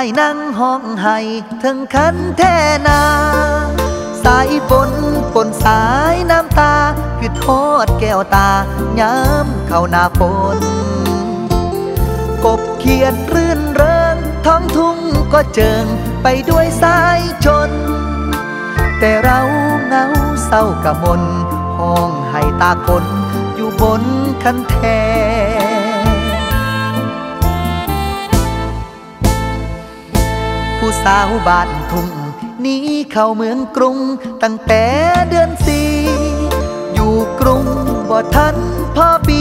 ำไอ้นั่งห้องไห้ถึงคันแท่นา สายฝนปนสายน้ำตาคือทอดแก้วตาย้ำเข้าหน้าฝน กบเขียดรื่นเริงท้องทุ่งก็เจิงไปด้วยสายชน แต่เราเงาเศร้ากะมนห้องให้ตาคนอยู่บนคันแท สาวบ้านทุ่งหนี้เข้าเมืองกรุง ตั้งแต่เดือนสี่อยู่กรุงบ่ทันพอปี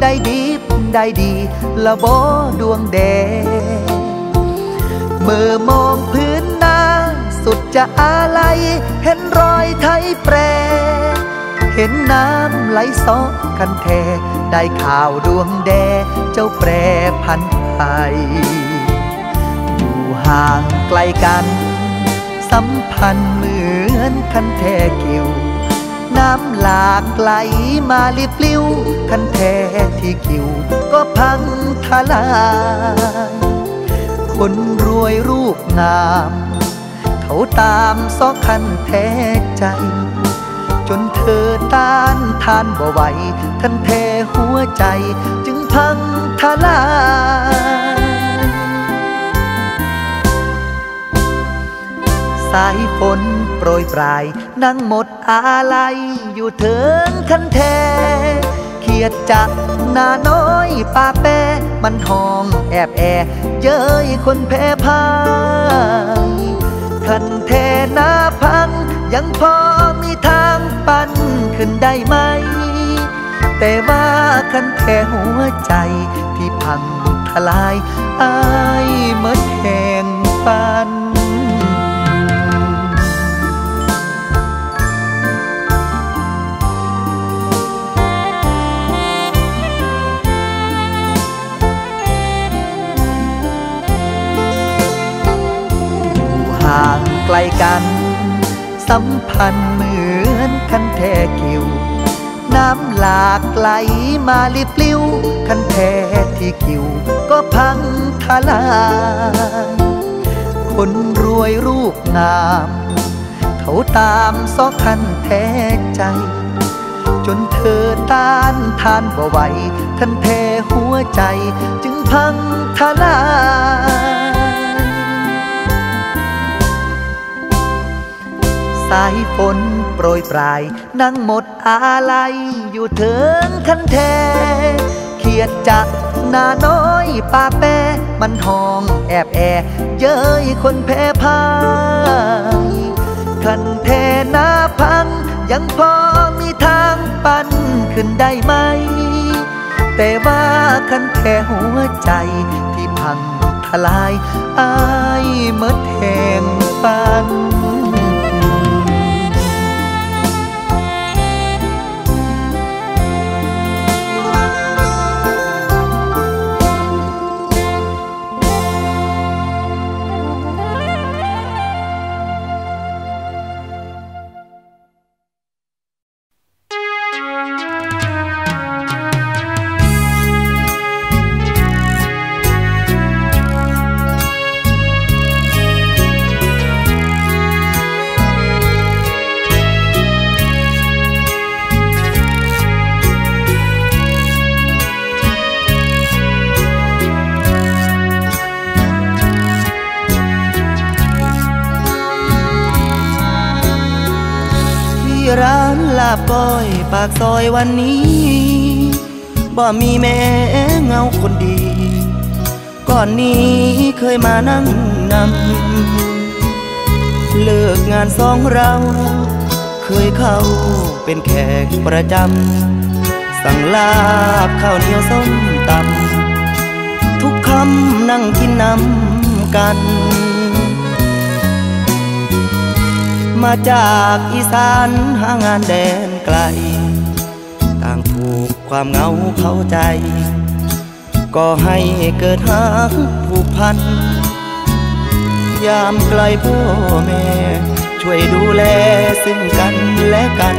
ได้ดีได้ดีละบ่ดวงแดงเมื่อมองพื้นน้าสุดจะอาลัยเห็นรอยไทยแปร เห็นน้ำไหลซอกคันแท ได้ข่าวดวงแด เจ้าแปรพันไปอยู่ ห่างไกลกัน สัมพันธ์เหมือนคันแทกิว น้ำหลากไหลมาลิบลิ้ว คันแทที่กิว ก็พังทลายคนรวยรูปงาม เขาตามซอกคันแท้ใจ จนเธอต้านทานบ่ไหวคันแท้หัวใจ จึงพังทลาย สายฝนโปรยปลาย นั่งหมดอาลัยอยู่เถิงคันแทเขียดจักหน้าน้อยป่าแปมันห้องแอบแอเย้ยคนแพ้พายคันแท้หน้าพัง ยังพอมีทางปั้นขึ้นได้ไหม แต่ว่าคันแทหัวใจที่พังทลายอายเมิดแห่งปัน กลกัน สัมพันธ์เหมือนคันแทกิว น้ำหลากไหลมาลิบลิ้ว คันแทที่กิว ก็พังทลายคนรวยรูปงาม เขาตามซอกคันแท้ใจ จนเธอต้านทานบ่ไหวคันแท้หัวใจจึงพังทลาย สายฝนโปรยปลาย นั่งหมดอาลัยอยู่เถิงคันแทเขียดจักหน้าน้อยป่าแปมันห้องแอบแอ เย้ยคนแพ้พายคันแทหน้าพัง ยังพอมีทางปั้นขึ้นได้ไหม แต่ว่าคันแทหัวใจที่พังทลาย อายเมิดแห่งปันากซอยวันนี้ บ่มีแม่เงาคนดี ก่อนนี้เคยมานั่งนำเลิกงานสองเรา เคยเข้าเป็นแขกประจำ สั่งลาบข้าวเหนียวส้มตำทุกคำนั่งกินน้ำกันมาจากอีสานหางานแดนไกล ความเหงาเข้าใจ ก็ให้เกิดหาผูกพัน ยามไกลพ่อแม่ ช่วยดูแลซึ่งกันและกัน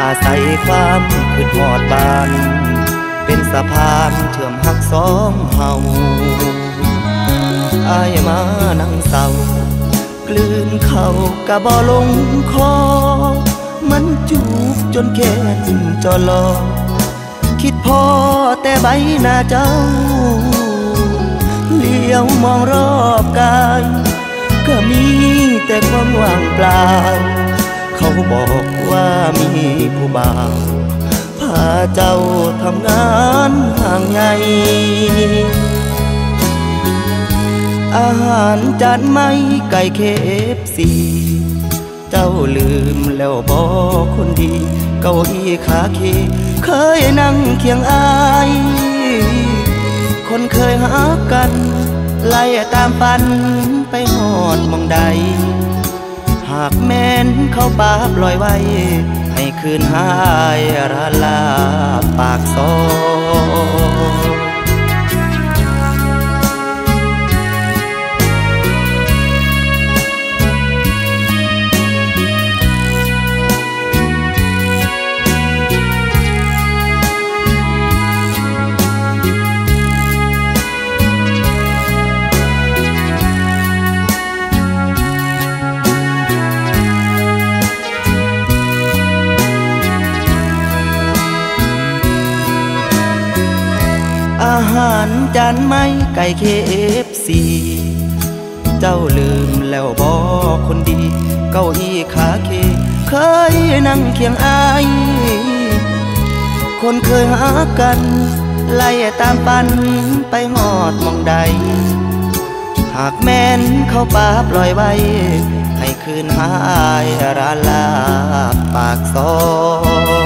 อาศัยความคืดหอดบาน เป็นสะพานเชื่อมหักสองเฮาอายมานั่งเศร้ากลืนเข้ากะบ่ลงคอ มันจูบจนแค้นจอลอคิดพอแต่ใบหน้าเจ้า เลี้ยวมองรอบกาย ก็มีแต่ความว่างเปล่า เขาบอกว่ามีผู้บ่าว พาเจ้าทำงานห่างไงอาหารจานไม่ไก่เคฟสี เจ้าลืมแล้วบอกคนดี เก้าอี้ขาเคเคยนั่งเคียงอาย คนเคยหากัน ไล่ตามปันไปหอดมองใด หากแม่นเขาปาปล่อยไว้ ให้คืนหายราลาปากซอ จานไม่ไก่เคฟซีเจ้าลืมแล้วบอกคนดี เก้าอี้ขาเค เคยนั่งเคียงอาย คนเคยหากัน ไล่ตามปันไปหอดมองใด หากแม่นเขาป่าปล่อยไว้ ให้คืนหายราลาปากซอย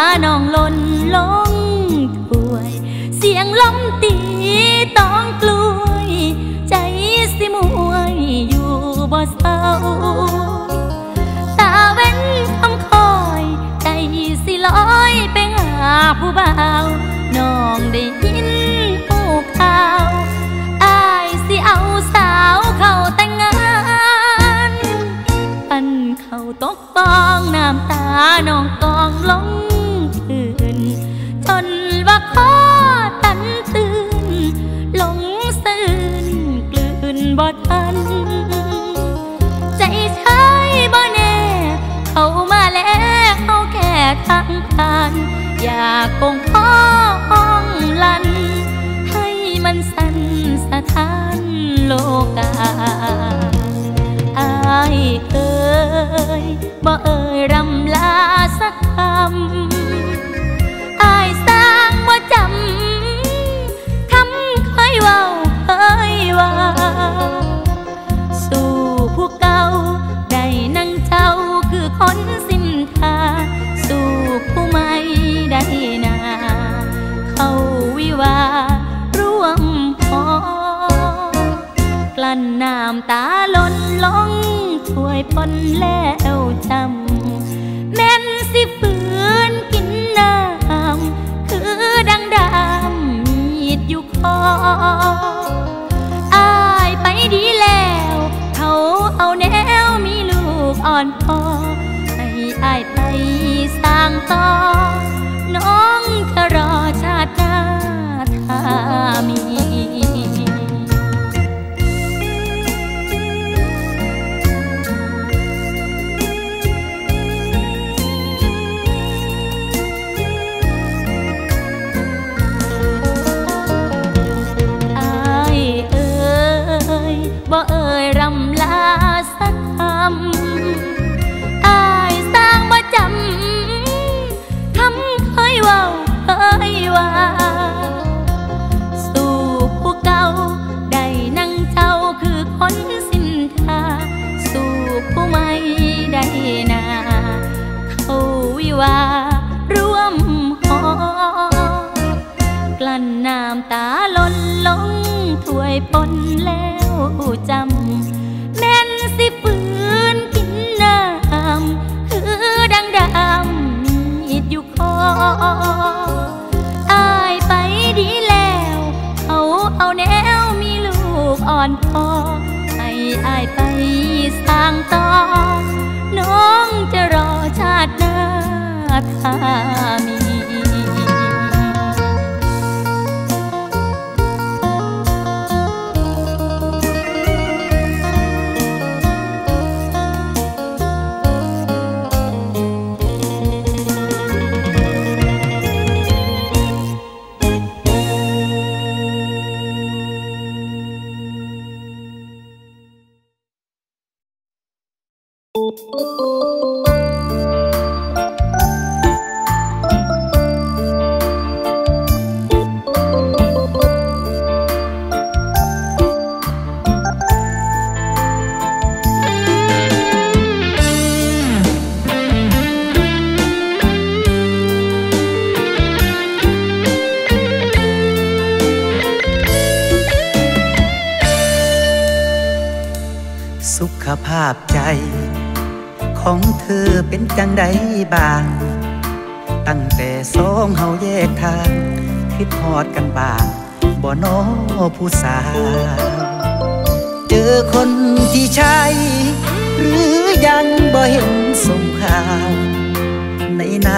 านองล่นลง อยากคงพ้องลัน ให้มันสั่นสะท้านโลกาอายเอ่ยบ่เอ่ยรำลาสักคำ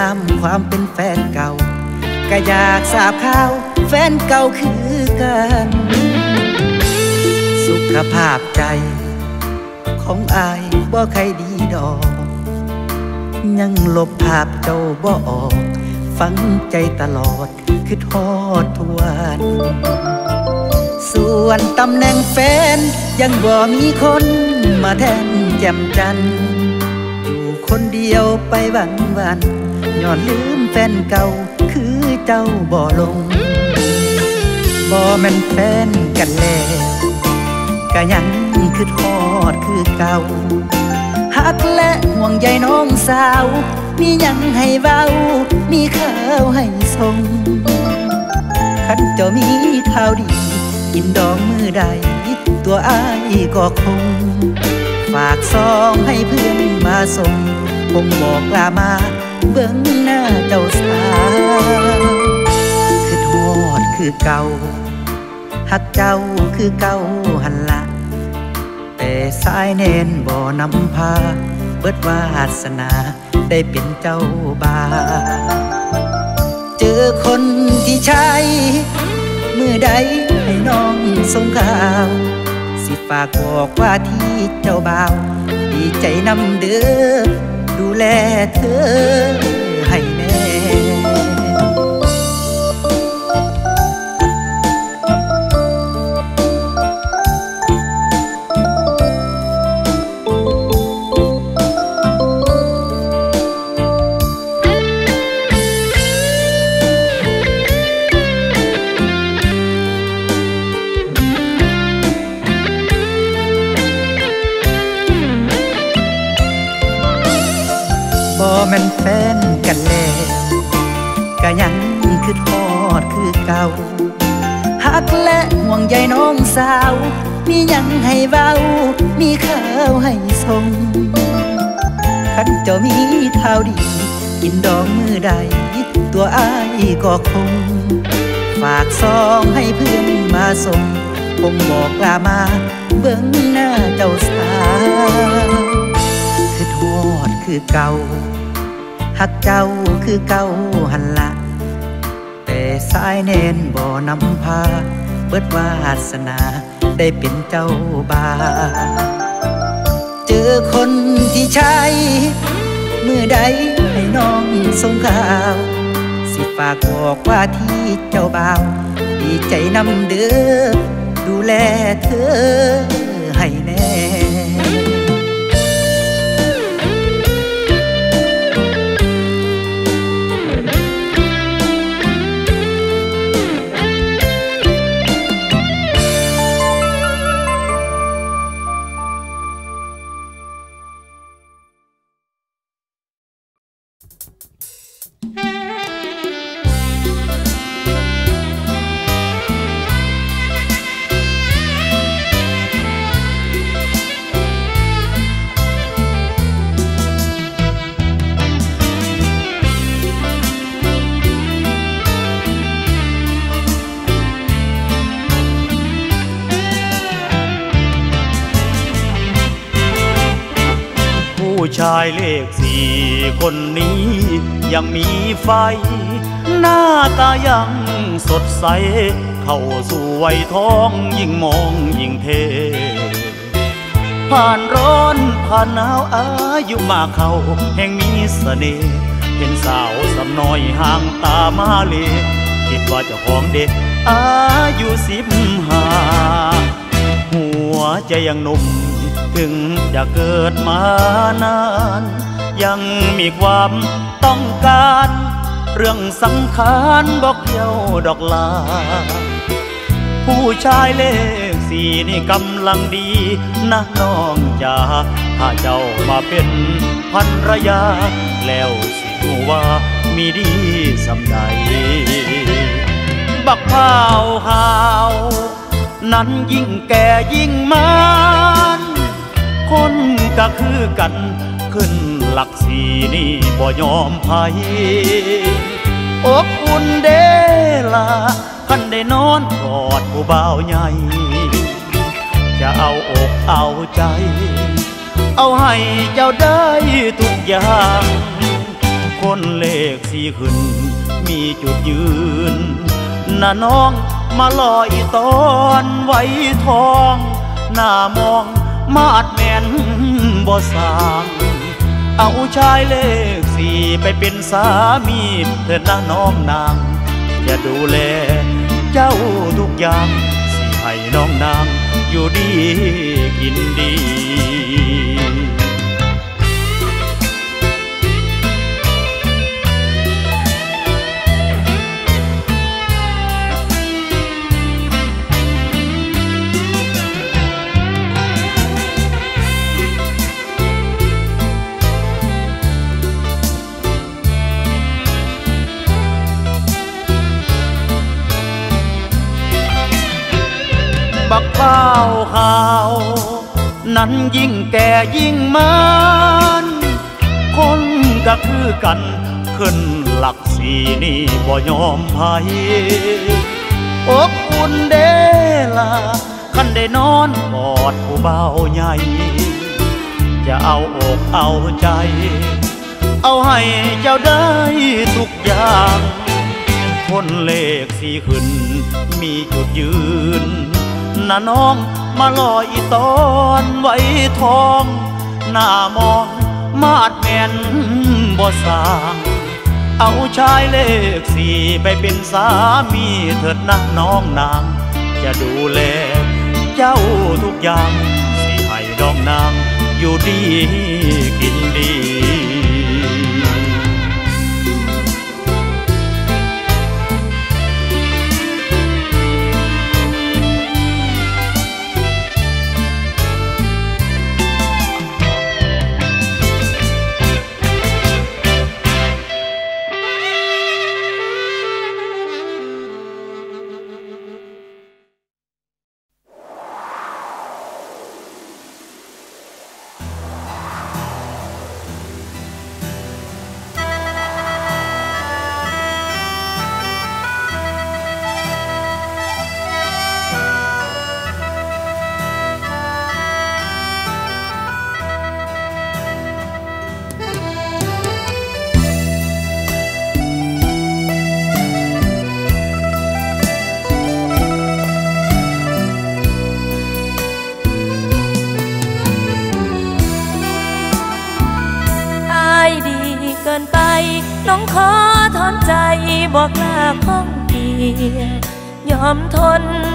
ามความเป็นแฟนเก่า ก็อยากทราบข่าว แฟนเก่าคือกัน สุขภาพใจ ของอายบ่ใครดีดอก ยังลบภาพเจ้าบ่ออกฟังใจตลอดคือทอดทวนส่วนตำแหน่งแฟน ยังบ่มีคนมาแทนแจ่มจันทร์อยู่คนเดียวไปวันวัน ย้อนลืมแฟนเก่า คือเจ้าบ่ลง บ่แม่นแฟนกันแล้วก็ยังคือทอดคือเก่าหักและห่วงใยน้องสาว มียังให้เว้า มีข้าวให้ส่งคันเจ้ามีข่าวดี กินดองมือใด ตัวอ้ายก็คง ฝากซองให้เพื่อนมาส่งคงบอกลามา เบิ่งหน้าเจ้าสาวคือทอดคือเก่าหักเจ้าคือเก่าหันละแต่สายเน้นบ่อนำพา เบิดวาสนาได้เป็นเจ้าบ่าเจอคนที่ใช่มือใดให้น้องสงข่าว สิฝากบอกว่าที่เจ้าบ่าว ดีใจนำเด้อ ดูแลเธอ เก่าหักและห่วงใยน้องสาว มียังให้เว้า มีข้าวให้ส่งคันเจ้ามีข่าวดี กินดองมือใด ตัวอ้ายก็คง ฝากซองให้เพื่อนมาส่งคงบอกลามา เบิ่งหน้าเจ้าสาวคือทอดคือเก่าหักเจ้าคือเก่าหันละายเน้นบ่นำพา เบิดวาสนาได้เป็นเจ้าบ่าเจอคนที่ใช่มือใดให้น้องสงข่าว สิฝากบอกว่าที่เจ้าบ่าว ดีใจนำเด้อดูแลเธอ ชายเลขสี่คนนี้ ยังมีไฟ หน้าตายังสดใส เข้าสู่วัยท้องยิ่งมองยิ่งเท ผ่านร้อนผ่านหนาวอายุมาเข้าแห่งมีเสน่ห์เห็นสาวสำน้อยห่างตามาเล คิดว่าจ้าของเด็กอายุสิบห้าหัวใจยังหนุ่ม ถึงจะเกิดมานาน ยังมีความต้องการ เรื่องสำคัญบอกเดียวดอกลา ผู้ชายเลขสี่นี่กำลังดีนะน้องจ๋าถ้าเจ้ามาเป็นพันรยา แล้วสิูว่ามีดีสำใดบักพร้าวหาว นั้นยิ่งแก่ยิ่งมัน คนก็คือกัน ขึ้นหลักสีนี่บ่ยอมไยอกอุ่นเดล่ะคันได้นอนกอดผู้บ่าวใหญ่ จะเอาอกเอาใจ เอาให้เจ้าได้ทุกอย่าง คนเลขสี่ขึ้น มีจุดยืนน่าน้องมาลอยตอนไว้ทอง หน้ามอง มาดแม่นบ่สางเอาชายเลขสี่ไปเป็นสามีเถิดนะน้องนางจะดูแลเจ้าทุกอย่างสิให้น้องนางอยู่ดีกินดีักเป้าขาว นั้นยิ่งแก่ยิ่งมันคนก็คือกันขึ้นหลักสีนี่บ่ยอมภัยอกอุ่นเดล่ะคันได้นอนกอดผู้เบาใหญ่ จะเอาอกเอาใจ เอาให้เจ้าได้ทุกอย่างคนเลขสี่ขึ้น มีจุดยืน น่าน้องมาลอยตอนไว้ทองหน้ามองมาดแม่นบ่สางเอาชายเลขสี่ไปเป็นสามีเถิดนะน้องนาง จะดูแลเจ้าทุกอย่างสิให้น้องนางอยู่ดีกินดี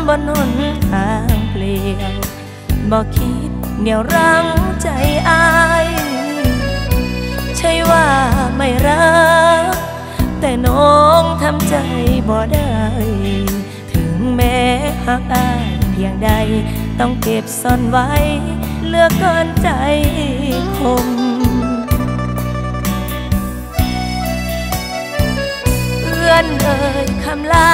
บนหนทางเปลี่ยว บอกคิดเหนี่ยวรั้งใจอาย ใช่ว่าไม่รัก แต่น้องทำใจบ่ได้ ถึงแม้หักอายเพียงใด ต้องเก็บซ่อนไว้ เลือกเกินใจคมเอื้อนเอ่ยคำลา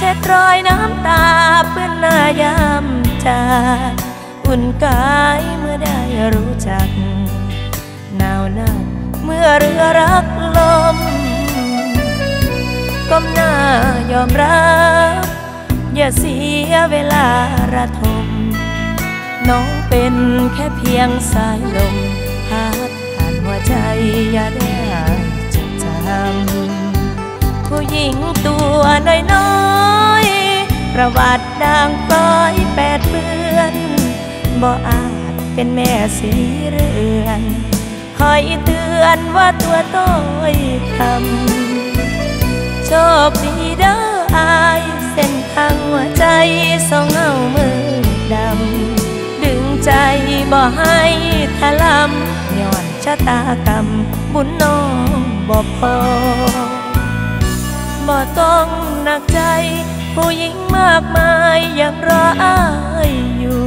เช็ดรอยน้ำตาเปื้อนหน้ายามจากอุ่นกายเมื่อได้รู้จักหนาวหนักเมื่อเรือรักลมก้มหน้ายอมรับ อย่าเสียเวลาระทม น้องเป็นแค่เพียงสายลมพัดผ่านหอย่าได้ หญิงตัวน้อยๆ ประวัติดังปลอยแปดเปือนบ่อาจเป็นแม่สีเรือนคอยเตือนว่าตัวต้อยทำโชคดีเด้ออายเส้นทางหัวใจสองเงามือดำ ดึงใจบ่ให้ทะลำย้อนชะตากรรมบุญน้องบ่พอ บ่ต้องหนักใจ ผู้หญิงมากมายยังรออายอยู่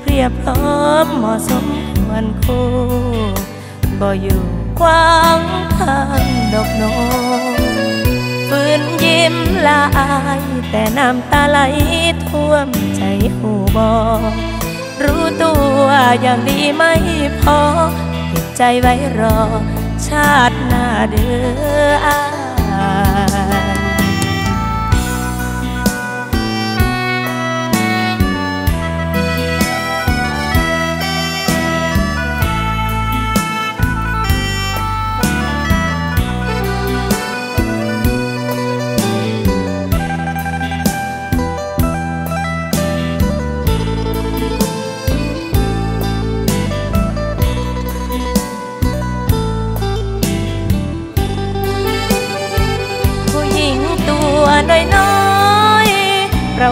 เพียบพร้อมเหมาะสมควรคู่บ่อยู่ขวางทางดอกน้องฝืนยิ้มละอาย แต่น้ำตาไหลท่วมใจหูบอรู้ตัวอย่างดีไม่พอเก็บใจไว้รอ ชาติหน้าเด้ออา ย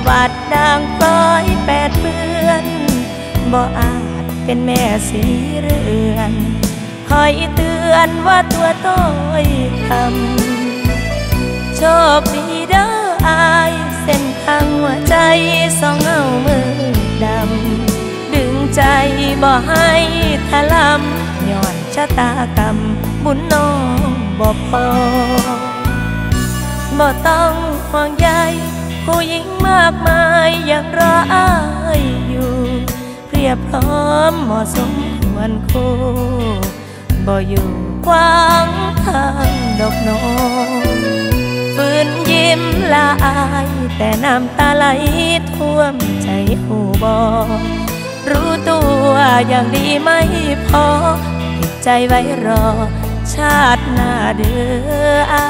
วัติดังปลอยแปดเปื้อนบ่อาจเป็นแม่สีเรือนคอยเตือนว่าตัวต้อยทำโชคดีเด้ออายเส้นทางหัวใจสองเงามือดำ ดึงใจบ่ให้ทะลำย้อนชะตากรรม บุญน้องบ่พอบ่ต้องห่วงใย ผู้หญิงมากมายยังรออายอยู่ เพียบพร้อมเหมาะสมควรคู่บ่อยู่ขวางทางดอกนองฝืนยิ้มละอายแต่น้ำตาไหลท่วมใจหูบอรู้ตัวอย่างดีไม่พอเก็บใจไว้รอ ชาติหน้าเด้ออา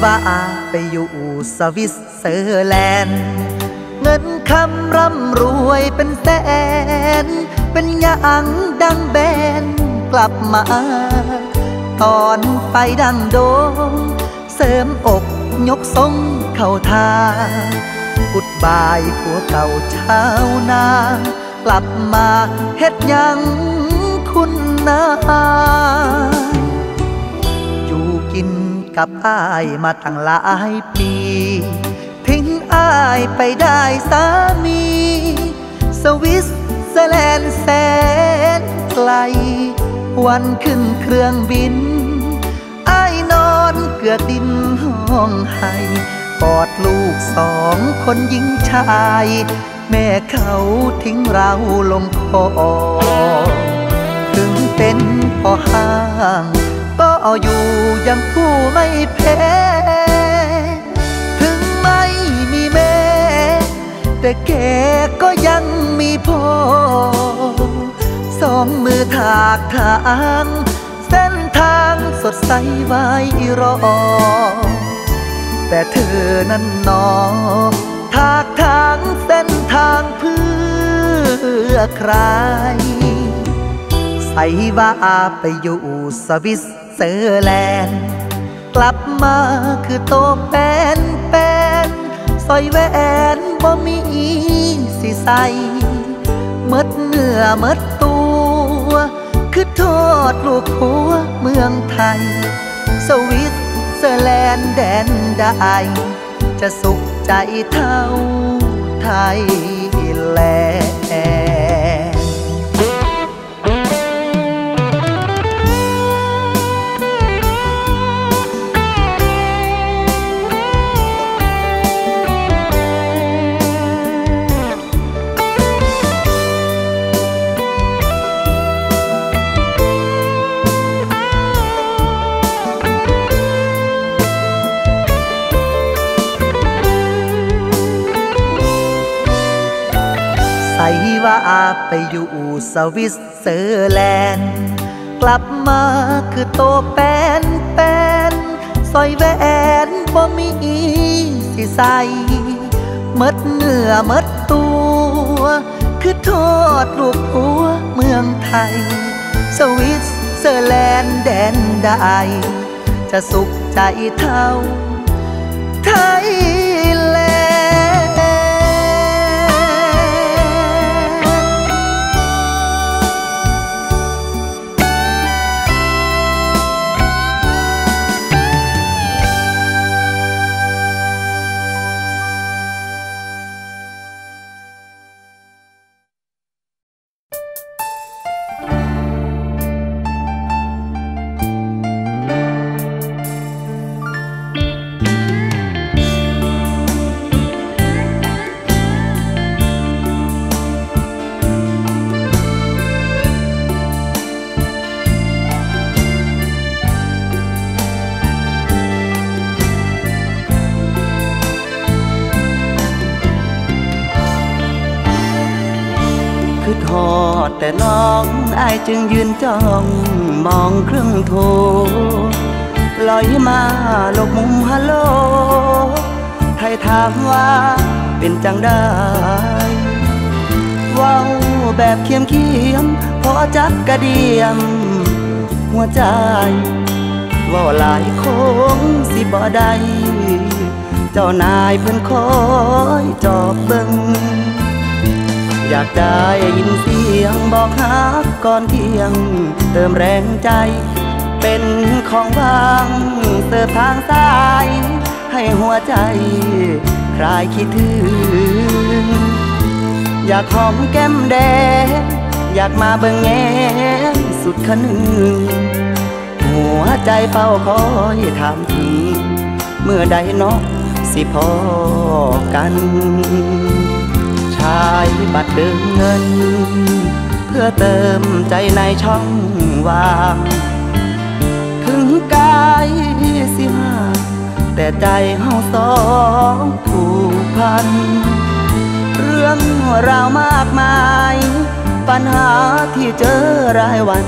ไอ้ว่าไปอยู่สวิสเซอร์แลนด์ เงินคำร่ำรวยเป็นแสน เป็นหยังดั้งแบนกลับมา ตอนไปดั้งโด่งเสริมอกยกทรงเข้าท่า goodbye ผัวเก่าชาวนา กลับมาเฮ็ดยังคุณนาอยู่กิน กับอ้ายมาตั้งหลายปี ทิ้งอ้ายไปได้สามี สวิสเซอร์แลนด์แสนไกล วันขึ้นเครื่องบิน อ้ายนอนเกลือกดินฮ้องไห้กอดลูกสองคนหญิงชาย แม่เขาทิ้งเราลงคอถึงเป็นพ่อห้าง ก็อยู่ยังผู้ไม่แพ้ ถึงไม่มีแม่ แต่แกก็ยังมีพ่อ สองมือถากทางเส้นทางสดใสไว้รอ แต่เธอนั้นนอถากทางเส้นทางเพื่อใครใส่ว่าไปอยู่สวิส เซอร์แลนด์ กลับมาคือโตแปนแปนสอยแหวนบ่มีสิใส่มดเนื้อมดตัว คือโทษลูกหัวเมืองไทย สวิตเซอร์แลนด์แดนใดจะสุขใจเท่าไทยแลน ใส่ว่าไปอยู่สวิสเซอร์แลนด์ กลับมาคือโตแปนแปนสอยแหวนบ่มีสิใส่เมดเนื้อเมดตัว คือโทษลูกหัวเมืองไทย สวิสเซอร์แลนด์แดนใดจะสุขใจเท่า ไทย น้องอายจึงยืนจ้องมองเครื่องโทรลอยมาหลบมุมฮัลโหลไทยถามว่าเป็นจังได้เว้าแบบเคียมเคียมพอจักกระเดียม หัวใจว่าหลายคงสิบ่ได้เจ้านายเพิ่นคอยจอบเบิ่ง อยากได้ยินเสียงบอกฮักก่อนเที่ยง เติมแรงใจ เป็นของวางเสิร์ฟทางซ้าย ให้หัวใจ คลายคิดถึง อยากหอมแก้มแดง อยากมาเบิ่งแงสุดขนึงหัวใจเฝ้าคอยถามถึง เมื่อใดเนาะสิพอกัน ใช้บัตรดิมเงิน เพื่อเติมใจในช่องว่าง ถึงกายสิหาแต่ใจเฮาสองผูกพัน เรื่องราวมากมาย ปัญหาที่เจอรายวัน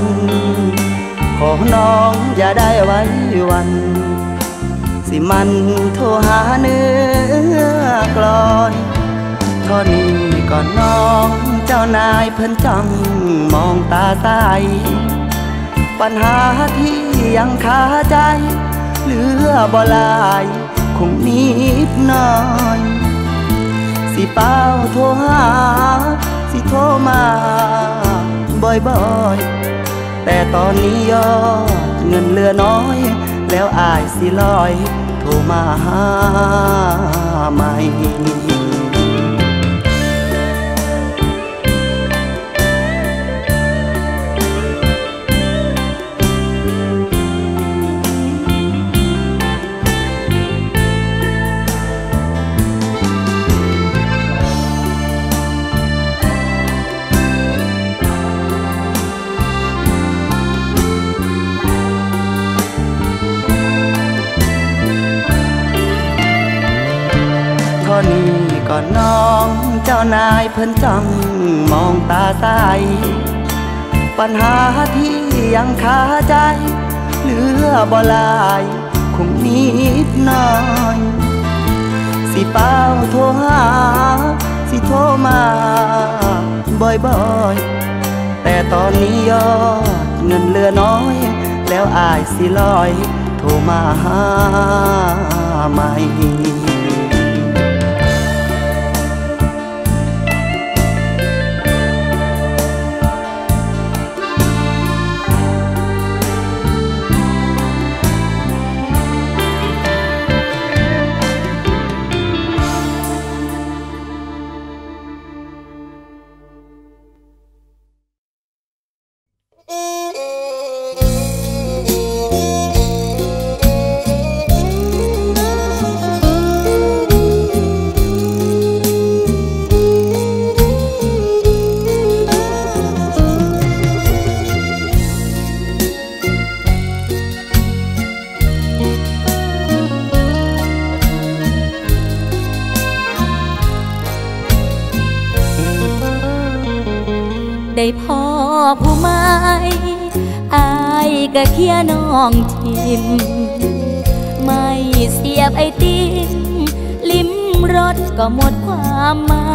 ขอน้องอย่าได้ไว้วันสิมันโทรหาเนื้อกลอน เท่านี้ก่อนน้อง เจ้านายเพิ่นจังมองตาใสปัญหาที่ยังคาใจ เหลือบ่หลายคงนิดหน่อย สิเป้าโทรหา สิโทรมา บ่อยๆ แต่ตอนนี้ยอดเงินเหลือน้อย แล้วอายสิลอย โทรมาหาใหม่ ก่อนน้องเจ้านายเพิ่นจังมองตาใสปัญหาที่ยังคาใจ เหลือบ่หลายคงนิดหน่อย สิเป้าโทรหา สิโทรมา บ่อยๆ แต่ตอนนี้ยอดเงินเหลือน้อย แล้วอายสิลอย โทรมาหาใหม่ น้องทิม ไม่เสียบไอติมลิ้มรสก็หมดความหมา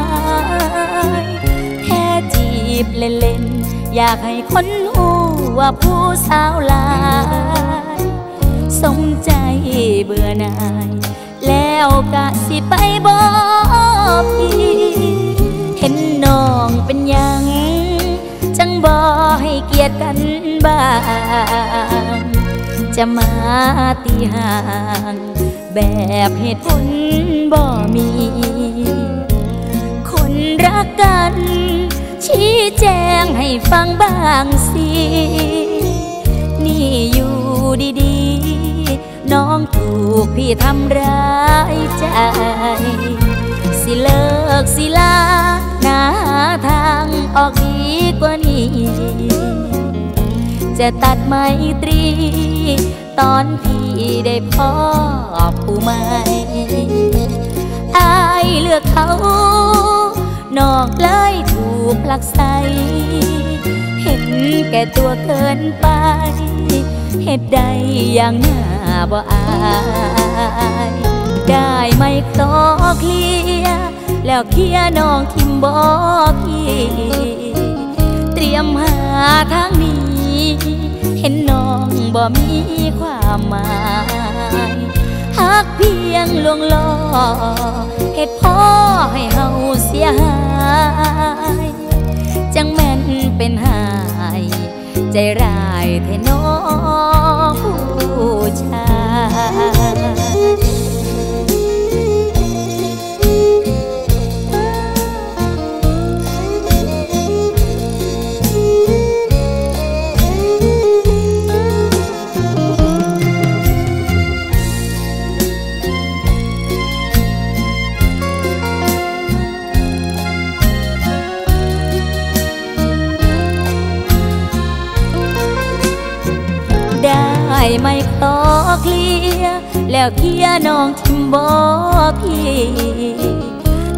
ยแค่จีบเล่นๆ อยากให้คนหูว่าผู้สาวลายสมใจเบื่อหน่าย แล้วกะสิไปบอกพี่เห็นน้องเป็นยัง จังบอให้เกียรติกันบ้าง จะมาตีห่างแบบเหตุผลบ่มี คนรักกัน ชี้แจงให้ฟังบ้างสิ นี่อยู่ดีๆ น้องถูกพี่ทำร้ายใจ สิเลิกสิลาหน้าทางออกดีกว่านี้ จะตัดไมตรี ตอนพี่ได้พ่อผู้ใหม่อายเลือกเขา นอกเลยถูกผลักใส เห็นแก่ตัวเกินไป เหตุใดอย่างหน้าบ่อาย ได้ไหมขอเคลีย แล้วเคลียน้องทิมบอกพี่ เตรียมหาทางนี้ เห็นน้องบ่มีความหมายหากเพียงลวงล่อเหตุพ่อให้เฮาเสียหายจังแม่นเป็นหาย ใจร้ายเทน้องผู้ชาย ได้ไหมขอเคลียแล้วเคียน้องทิมบอกพี่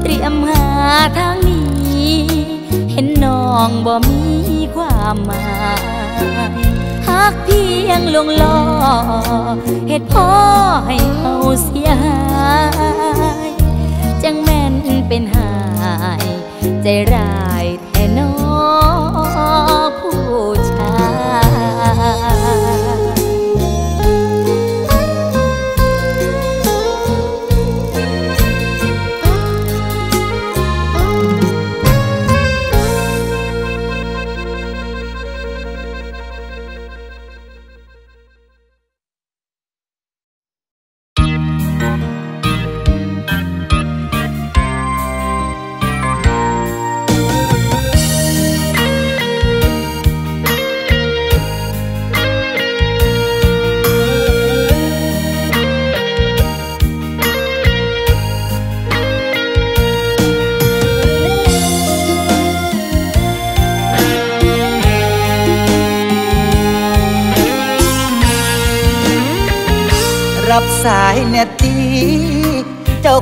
เตรียมหาทางนี้ เห็นน้องบ่มีความหมายหากเพียงลวงล่อเหตุพ่อให้เขาเสียหายจังแม่นเป็นหาย ใจร้ายแท้น้องผู้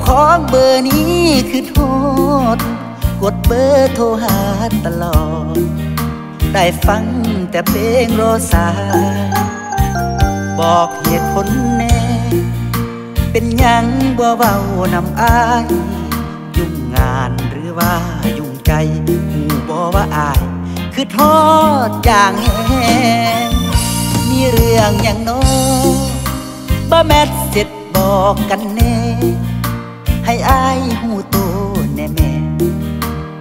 ของเบอร์นี้คือโทษ กดเบอร์โทรหาตลอด ได้ฟังแต่เพลงรอสายบอกเหตุผลแน่ เป็นยังบ่เบานำอาย ยุ่งงานหรือว่ายุ่งใจหูบ่ว่าอาย คือทอดอย่างแห้งมีเรื่องอย่างโน้บ่แมทเสร็จบอกกันแน่ อายหูโตแน่แม่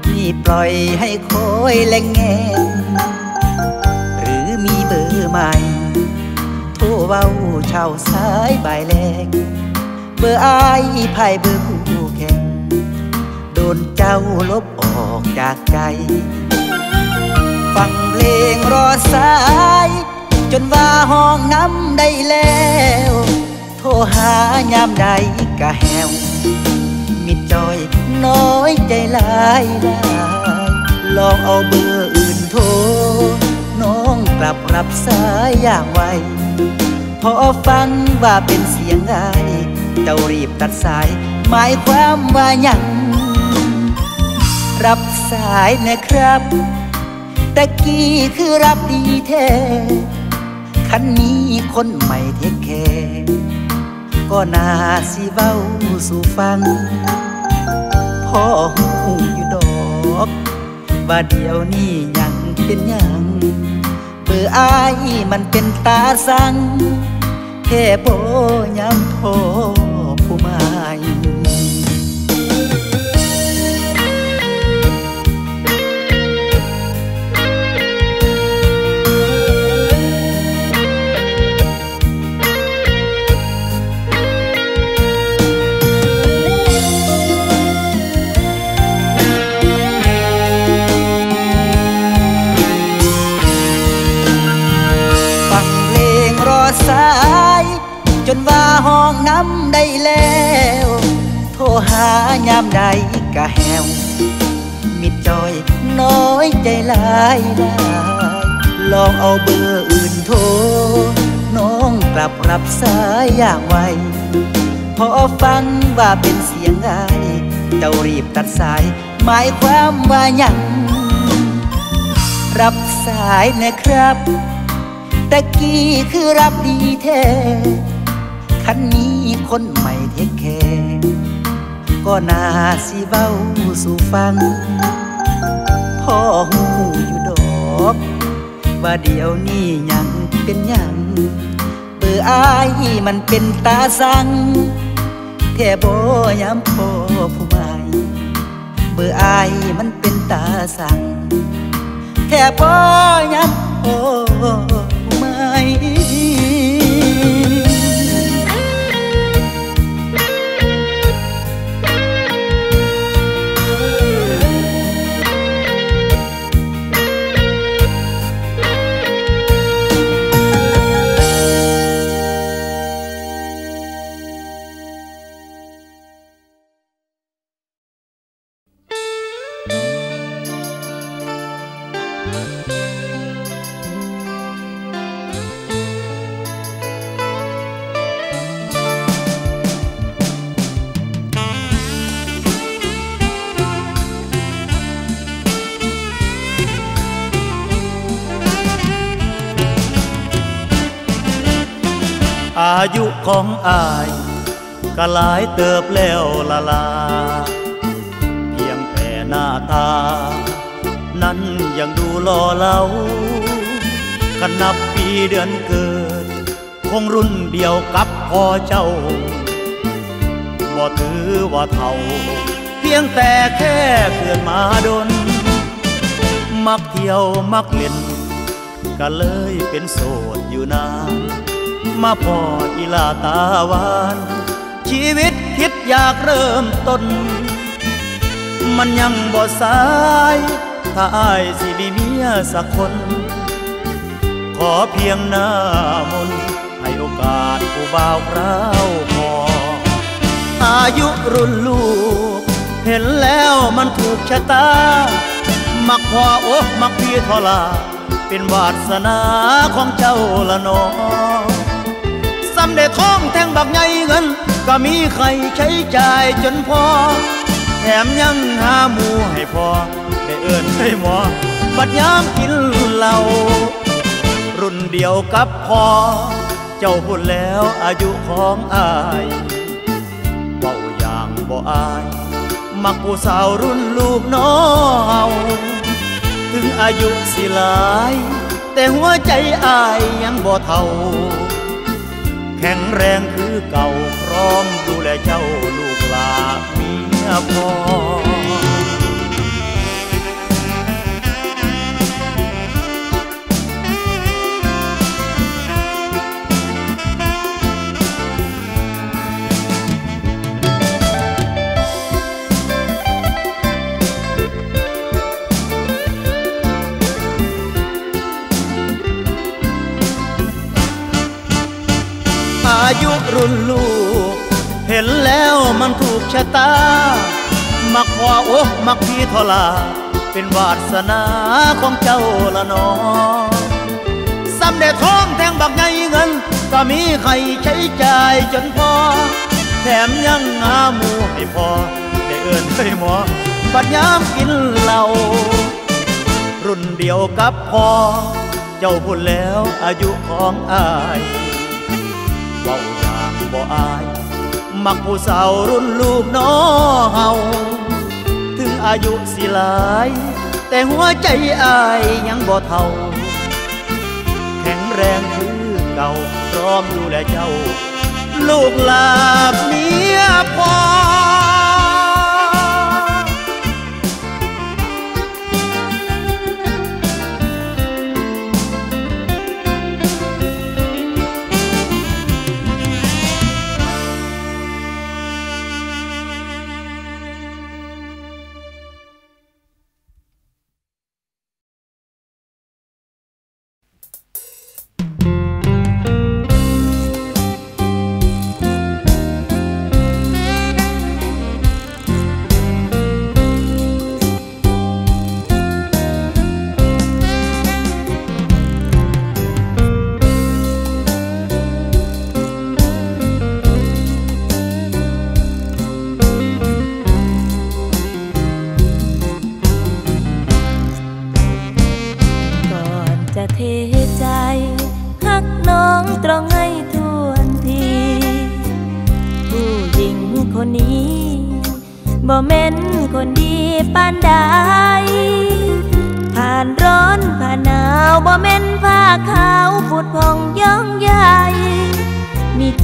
นี่ปล่อยให้คอยแลงแงหรือมีเบอร์ใหม่ โทรเว้าเช่าสายบ่ายแลกเบอร์อายไพ่เบอร์คู่แข่งโดนเจ้าลบออกจากใจ ฟังเพลงรอสาย จนว่าห้องน้ำได้แล้ว โทรหายามใดกะแห มิดจอย น้อยใจหลายหลายลองเอาเบอร์อื่นโทร น้องกลับรับสายอย่างไว พอฟังว่าเป็นเสียงไอเจ้ารีบตัดสาย หมายความว่ายัง รับสายนะครับตะกี้คือรับดีแท้คันนี้คนใหม่เทคแคร์ ก็น่าสิเว้าสู่ฟัง พ่อหูอยู่ดอกว่าเดี๋ยวนี้ยังเป็นยังเบอร์อายมันเป็นตาสังแค่โบยำโทผู้หมาย ได้แล้ว โทรหายามใดกะแหวมิดจอยน้อยใจหลายหลายลองเอาเบอร์อื่นโทร น้องกลับรับสายอย่างไวพอฟังว่าเป็นเสียงไอเจ้ารีบตัดสาย หมายความว่ายังรับสายนะครับ ตะกี้คือรับดีแท้คัน คนใหม่เทคแคร์ก็น่าสิเว้าสู่ฟัง พ่อหูอยู่ดอกว่าเดี๋ยวนี้ยังเป็นยังเบอร์อายมันเป็นตาสัง แท่บ่ยามพ่อผู้ใหม่เบอร์อายมันเป็นตาสังแค่บ่ยามพ่อ ของอายก็หลายเติบแล้วละลา เพียงแต่หน้าตา นั้นยังดูหล่อเหลาขนับปีเดือนเกิด คงรุ่นเดียวกับพ่อเจ้าบ่ถือว่าเท่า เพียงแต่แค่เกิดมาดน มักเที่ยวมักเล่น ก็เลยเป็นโสดอยู่นาน มาพออีลาตาวาน ชีวิตคิดอยากเริ่มต้น มันยังบ่สาย ถ้าอายสิมีเมียสักคน ขอเพียงหน้ามนให้โอกาสผู้บ่าวคราวพอ อายุรุ่นลูก เห็นแล้วมันถูกชะตา มักพอโอ้มักพี่ทอลาเป็นวาสนาของเจ้าละน้อง สำเร็จท้องแทงบักใหญ่เงิน ก็มีใครใช้จ่ายจนพอ แถมยังหาหมูให้พอ ได้เอิ้นให้หมอ บัดยามกินเหล้ารุ่นเดียวกับพ่อเจ้าพูดแล้วอายุของอายเบาอย่างบ่อาย มักผู้สาวรุ่นลูกน้องถึงอายุสิหลาย แต่หัวใจอายยังบ่เท่า แข็งแรงคือเก่าพร้อมดูแลเจ้าลูกหลาเมียพ่อ ยุรุ่นลูก เห็นแล้วมันถูกชะตา มักว่าโอ้มักพี่ทลา เป็นวาสนาของเจ้าละนอสำเด็จท้องแทงบักไงเงิน ก็มีใครใช้จ่ายจนพอ แถมยังงาหมูให้พอได้เอินให้หมอ บัดยามกินเหล้ารุ่นเดียวกับพ่อเจ้าพูดแล้วอายุของอาย เบาอย่างบ่อาย มักผู้สาวรุ่นลูกน้อเฮาถึงอายุสิหลาย แต่หัวใจอายยังบ่เท่า แข็งแรงคือเก่าพร้อมดูแลเจ้า ลูกหลาบเมีย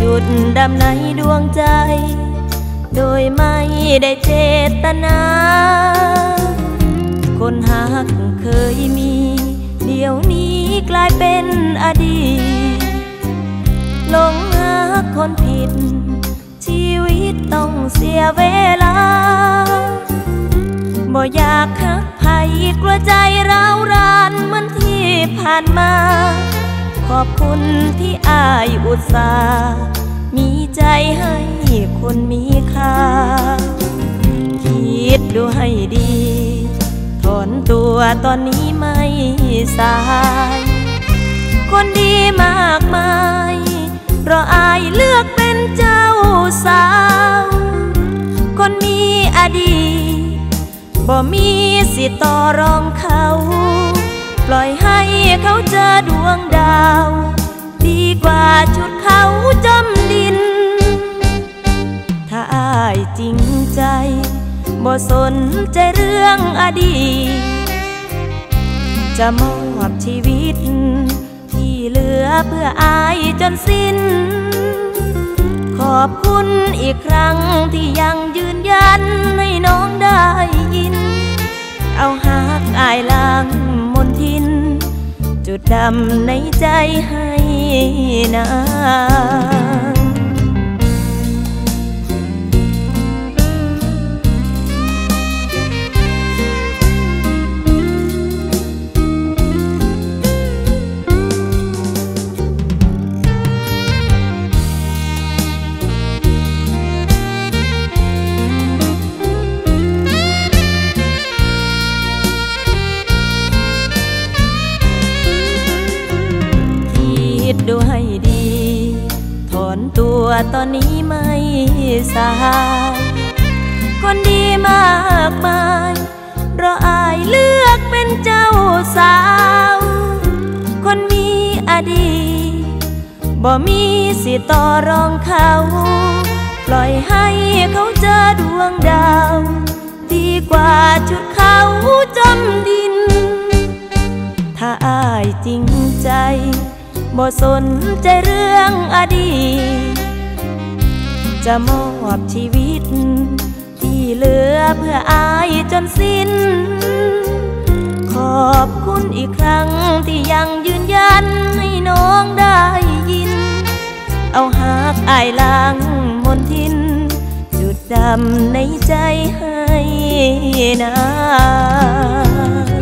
จุดดำในดวงใจ โดยไม่ได้เจตนา คนหักเคยมี เดี๋ยวนี้กลายเป็นอดีตลงหักคนผิด ชีวิตต้องเสียเวลา บ่อยากหักไผกลัวใจร้าวรานเหมือนที่ผ่านมา ขอบคุณที่อายอุตส่าห์มีใจให้คนมีค่า คิดดูให้ดี ถอนตัวตอนนี้ไม่สาย คนดีมากมายเพราะอายเลือกเป็นเจ้าสาว คนมีอดีตบ่มีสิต่อรองเขา ล่อยให้เขาเจอดวงดาว ดีกว่าชุดเขาจมดิน ถ้าอายจริงใจ บ่สนใจเรื่องอดีต จะมอบชีวิต ที่เหลือเพื่ออายจนสิ้น ขอบคุณอีกครั้งที่ยังยืนยันให้น้องได้ยิน เอาหากอายล้าง นทิน จุดดำในใจให้นาน ตอนนี้ไม่สายคนดีมากมายเพราะอายเลือกเป็นเจ้าสาว คนมีอดีตบ่มีสิต่อรองเขา ปล่อยให้เขาเจอดวงดาว ดีกว่าชุดเขาจมดิน ถ้าอายจริงใจบ่สนใจเรื่องอดีต จะมอบชีวิต ที่เหลือเพื่ออายจนสิ้น ขอบคุณอีกครั้งที่ยังยืนยันให้น้องได้ยิน เอาหากอายล้างมนทิน จุดดำในใจให้นาน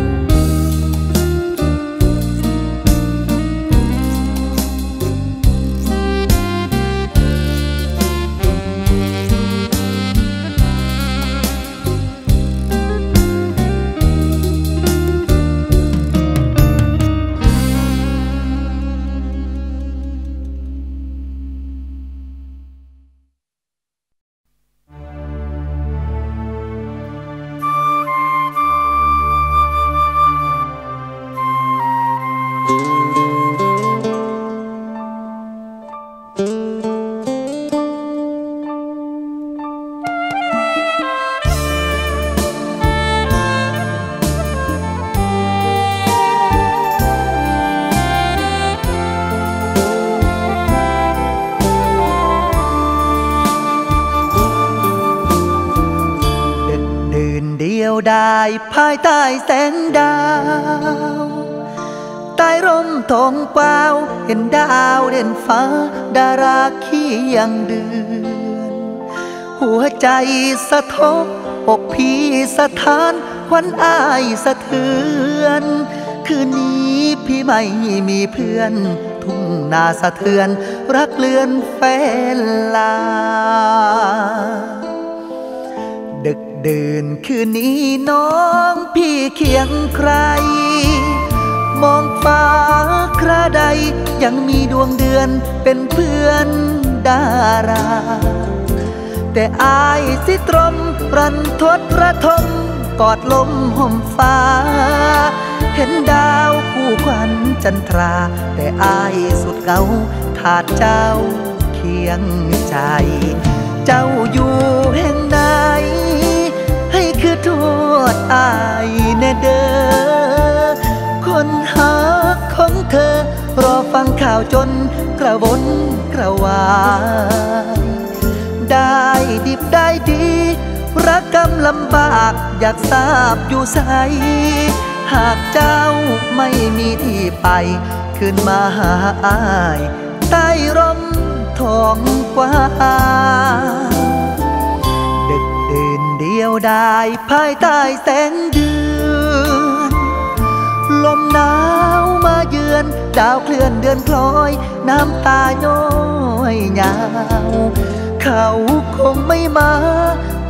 แสงดาว ใต้ร่มทองเปล่าเห็นดาวเด่นฟ้า ดาราเคียงเดือน หัวใจสะทบอกพี่สะท้านควันอายสะเทือน คืนนี้พี่ไม่มีเพื่อน ทุ่งนาสะเทือน รักเลือนแฟนลา ดึกดื่นคืนนี้น้องพี่เคียงใคร มองฟ้าคราใดยังมีดวงเดือนเป็นเพื่อนดารา แต่อายสิตรมรันทดระทมกอดลมห่มฟ้า เห็นดาวคู่ขวัญจันทรา แต่อายสุดเงาขาดเจ้าเคียงใจ เจ้าอยู่แห่ง คือโทษอายแน่เด้อคนหาของเธอ รอฟังข่าวจนกระวนกระวายได้ดิบได้ดี รักกำลำบากอยากทราบอยู่ใสหากเจ้าไม่มีที่ไป ขึ้นมาหาอาย ใต้ร่มทองกว้าง ยวดายภายใต้แสงเดือนลมหนาวมาเยือน ดาวเคลื่อนเดือนคล้อย น้ำตาย้อยยาว เขาคงไม่มา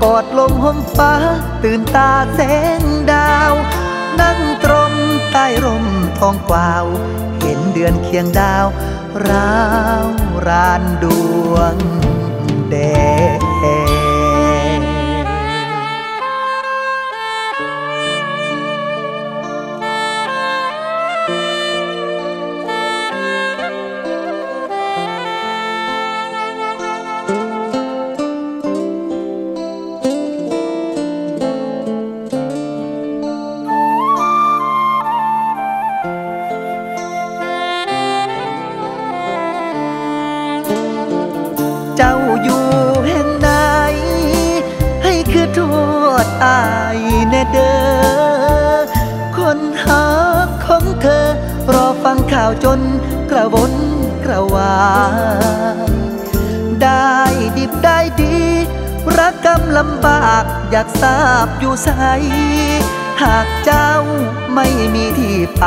กอดลมห่มฟ้า ตื่นตาแสงดาว นั่งตรงใต้ร่มทองกวาว เห็นเดือนเคียงดาว ราวรานดวงแดง เด้อคนหาของเธอ รอฟังข่าวจนกระวนกระวายได้ดิบได้ดี รักกำลำบากอยากทราบอยู่ใส หากเจ้าไม่มีที่ไป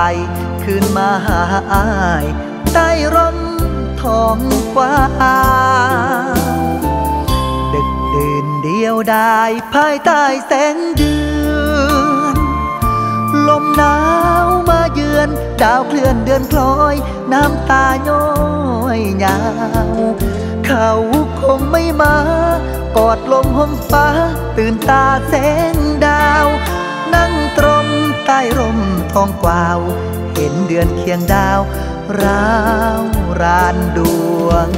คืนมาหาอายใต้ร่มทองกว้างดึกดื่นเดียวดายภายใต้แสงเดือน ลมหนาวมาเยือน ดาวเคลื่อนเดือนคล้อย น้ำตาย้อยยาว เขาคงไม่มา กอดลมห่มฟ้า ตื่นตาแสงดาว นั่งตรงใต้ร่มทองกวาว เห็นเดือนเคียงดาว ราวรานดวง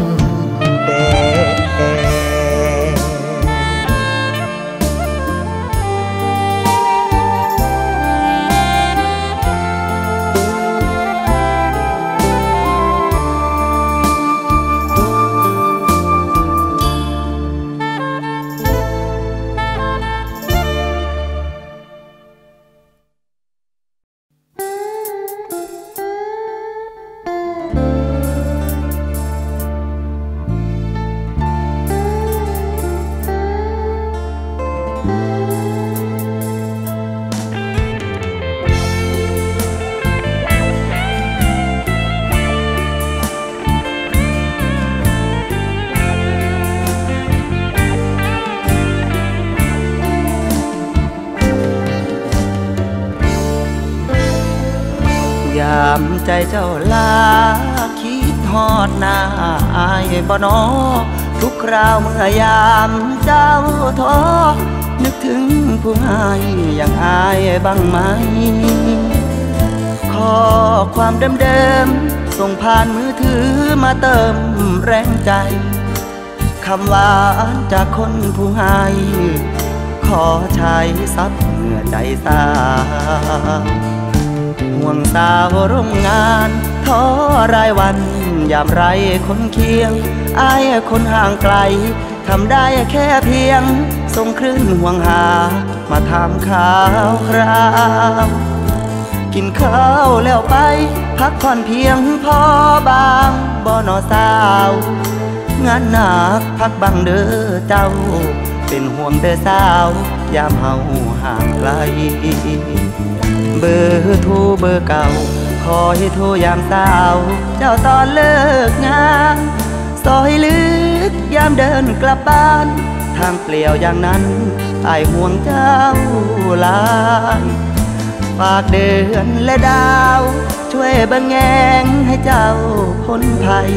บ่นอทุกคราวเมื่อยามเจ้าท้อนึกถึงผู้ให้อย่างอายบ้างไหมข้อความเดิมๆส่งผ่านมือถือมาเติมแรงใจคำหวานจากคนผู้ให้ขอใช้ซับเหงื่อใจสาห่วงสาวโรงงานท้อรายวัน ยามไรคนเคียงอายคนห่างไกลทำได้แค่เพียงส่งคลื่นห่วงหา มาทำข่าวคราว กินข้าวแล้วไป พักผ่อนเพียงพอบางบ่นอสาว งานหนักพักบังเด้อเจ้า เป็นห่วงเด้อสาว ยามเฮาห่างไกล เบอร์ทรเบอร์เก่า คอยโทรยามสาเจ้าตอนเลิกงานซอยลึกยามเดินกลับบ้าน ทางเปลี่ยวอย่างนั้นไอห่วงเจ้าลายฝากเดือนและดาว ช่วยบังแงงให้เจ้าพ้นภัย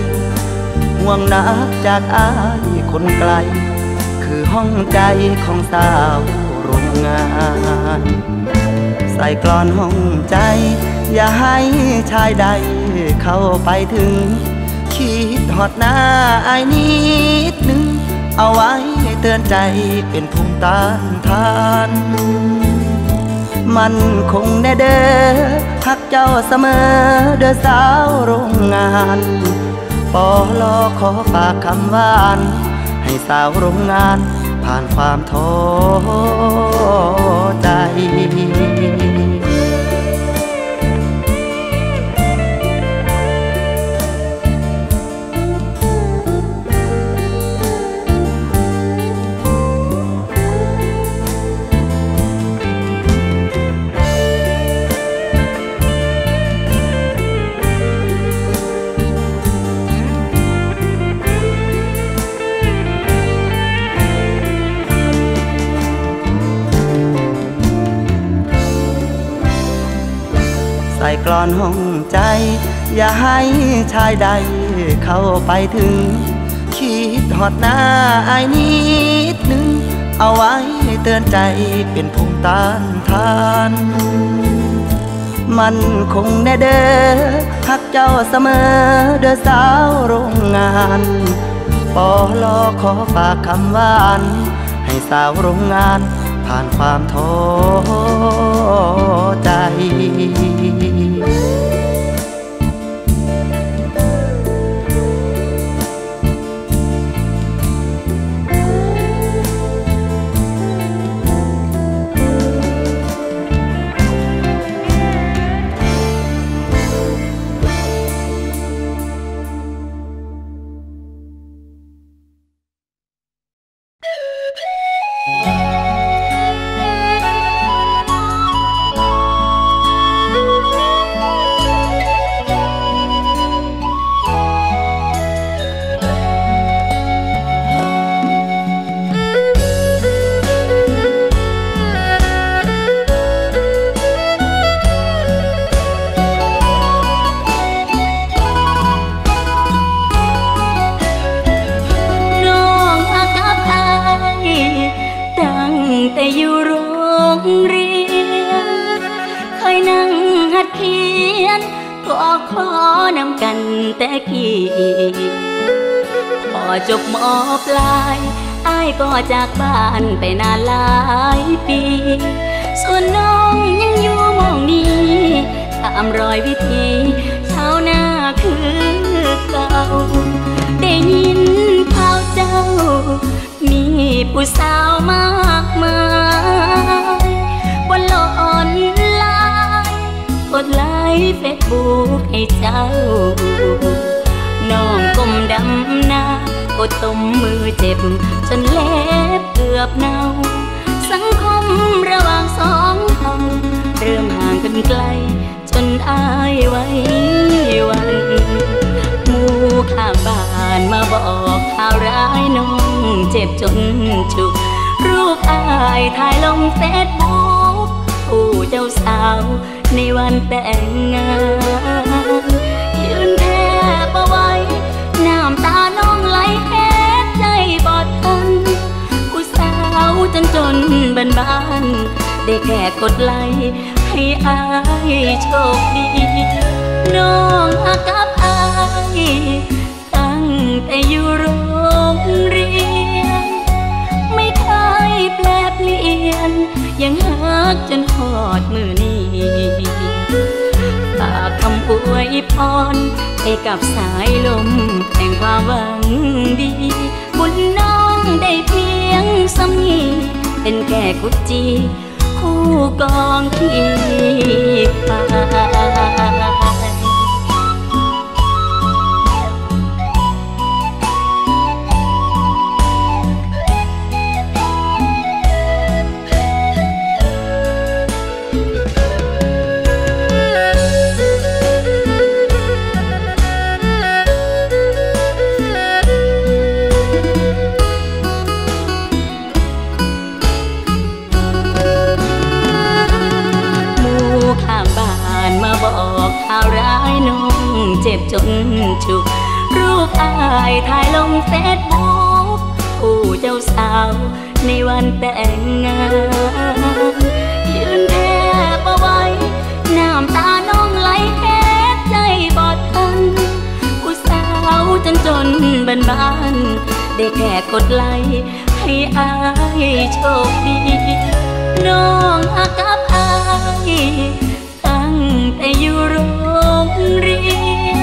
ห่วงนักจากอายคนไกล คือห้องใจของสาวโรงงาน ใส่กลอนห้องใจ อย่าให้ชายใดเข้าไปถึง คิดหอดหน้าอายนิดนึง เอาไว้เตือนใจเป็นภูมิต้านทาน มันคงแน่เด้อพักเจ้าเสมอเด้อสาวโรงงานปอลอขอฝากคำหวานให้สาวโรงงานผ่านความท้อใจ ใส่กลอนห้องใจ อย่าให้ชายใดเข้าไปถึง คิดหอดหน้าอายนิดนึง เอาไว้เตือนใจเป็นภูมิต้านทาน มันคงแน่เด้อหักเจ้าเสมอเด้อสาวโรงงานปอลอขอฝากคำหวาน ให้สาวโรงงาน ผ่านความท้อใจานไปนานหลายปี ส่วนน้องยังอยู่มองนี้ตามรอยวิธีชาวนาคือเก่า ได้ยินข่าวเจ้า มีผู้สาวมากมายบนโลกออนไลน์กดไลค์เฟซบุ๊กให้เจ้า น้องก้มดำหน้ากดต้มมือเจ็บจนเล็บ เกือบเน่าสังคมระหว่างสองเราเริ่มห่างกันไกล จนอายไว้วันมู่ข้างบ้านมาบอกข่าวร้ายน้องเจ็บจนจุก รูปอายถ่ายลงเฟซบุ๊กผู้เจ้าสาวในวันแต่งงานยืนแทบเอาไว้ น้ำตาน้องไหลแค่ จนจนบันบานได้แค่กดไลค์ให้อายโชคดีน้องอากับอายตั้งแต่อยู่โรงเรียน ไม่เคยแปลเปลี่ยน ยังหักจนหอดมือนี้ฝากคำอวยพรให้กับสายลมแห่งความหวังดี บุญน้องได้เพียง สำนีเป็นแก่กุจี คู่กองที่ไปายถ่ายลงเฟซบุ๊กผู้เจ้าสาว ในวันแต่งงานยืนแทบเอาไว้น้ำตาน้องไหลแค่ใจบอดทันผู้สาวจนจนบันบานได้แค่กดไลค์ให้อายโชคดีน้องอากับอายตั้งแต่อยู่โรงเรียน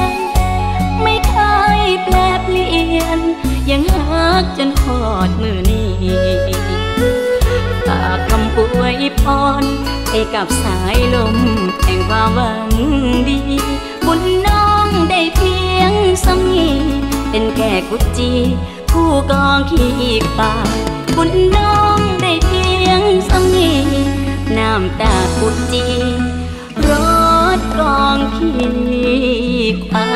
ยังหักจนหอดมือนี้ฝากคำอวยพรให้กับสายลมแห่งความหวังดี บุญน้องได้เพียงสำนีเป็นแก่กุจี ผู้กองขีดปากบุญน้องได้เพียงสำนีน้ำตากุจีรถกองขีดปา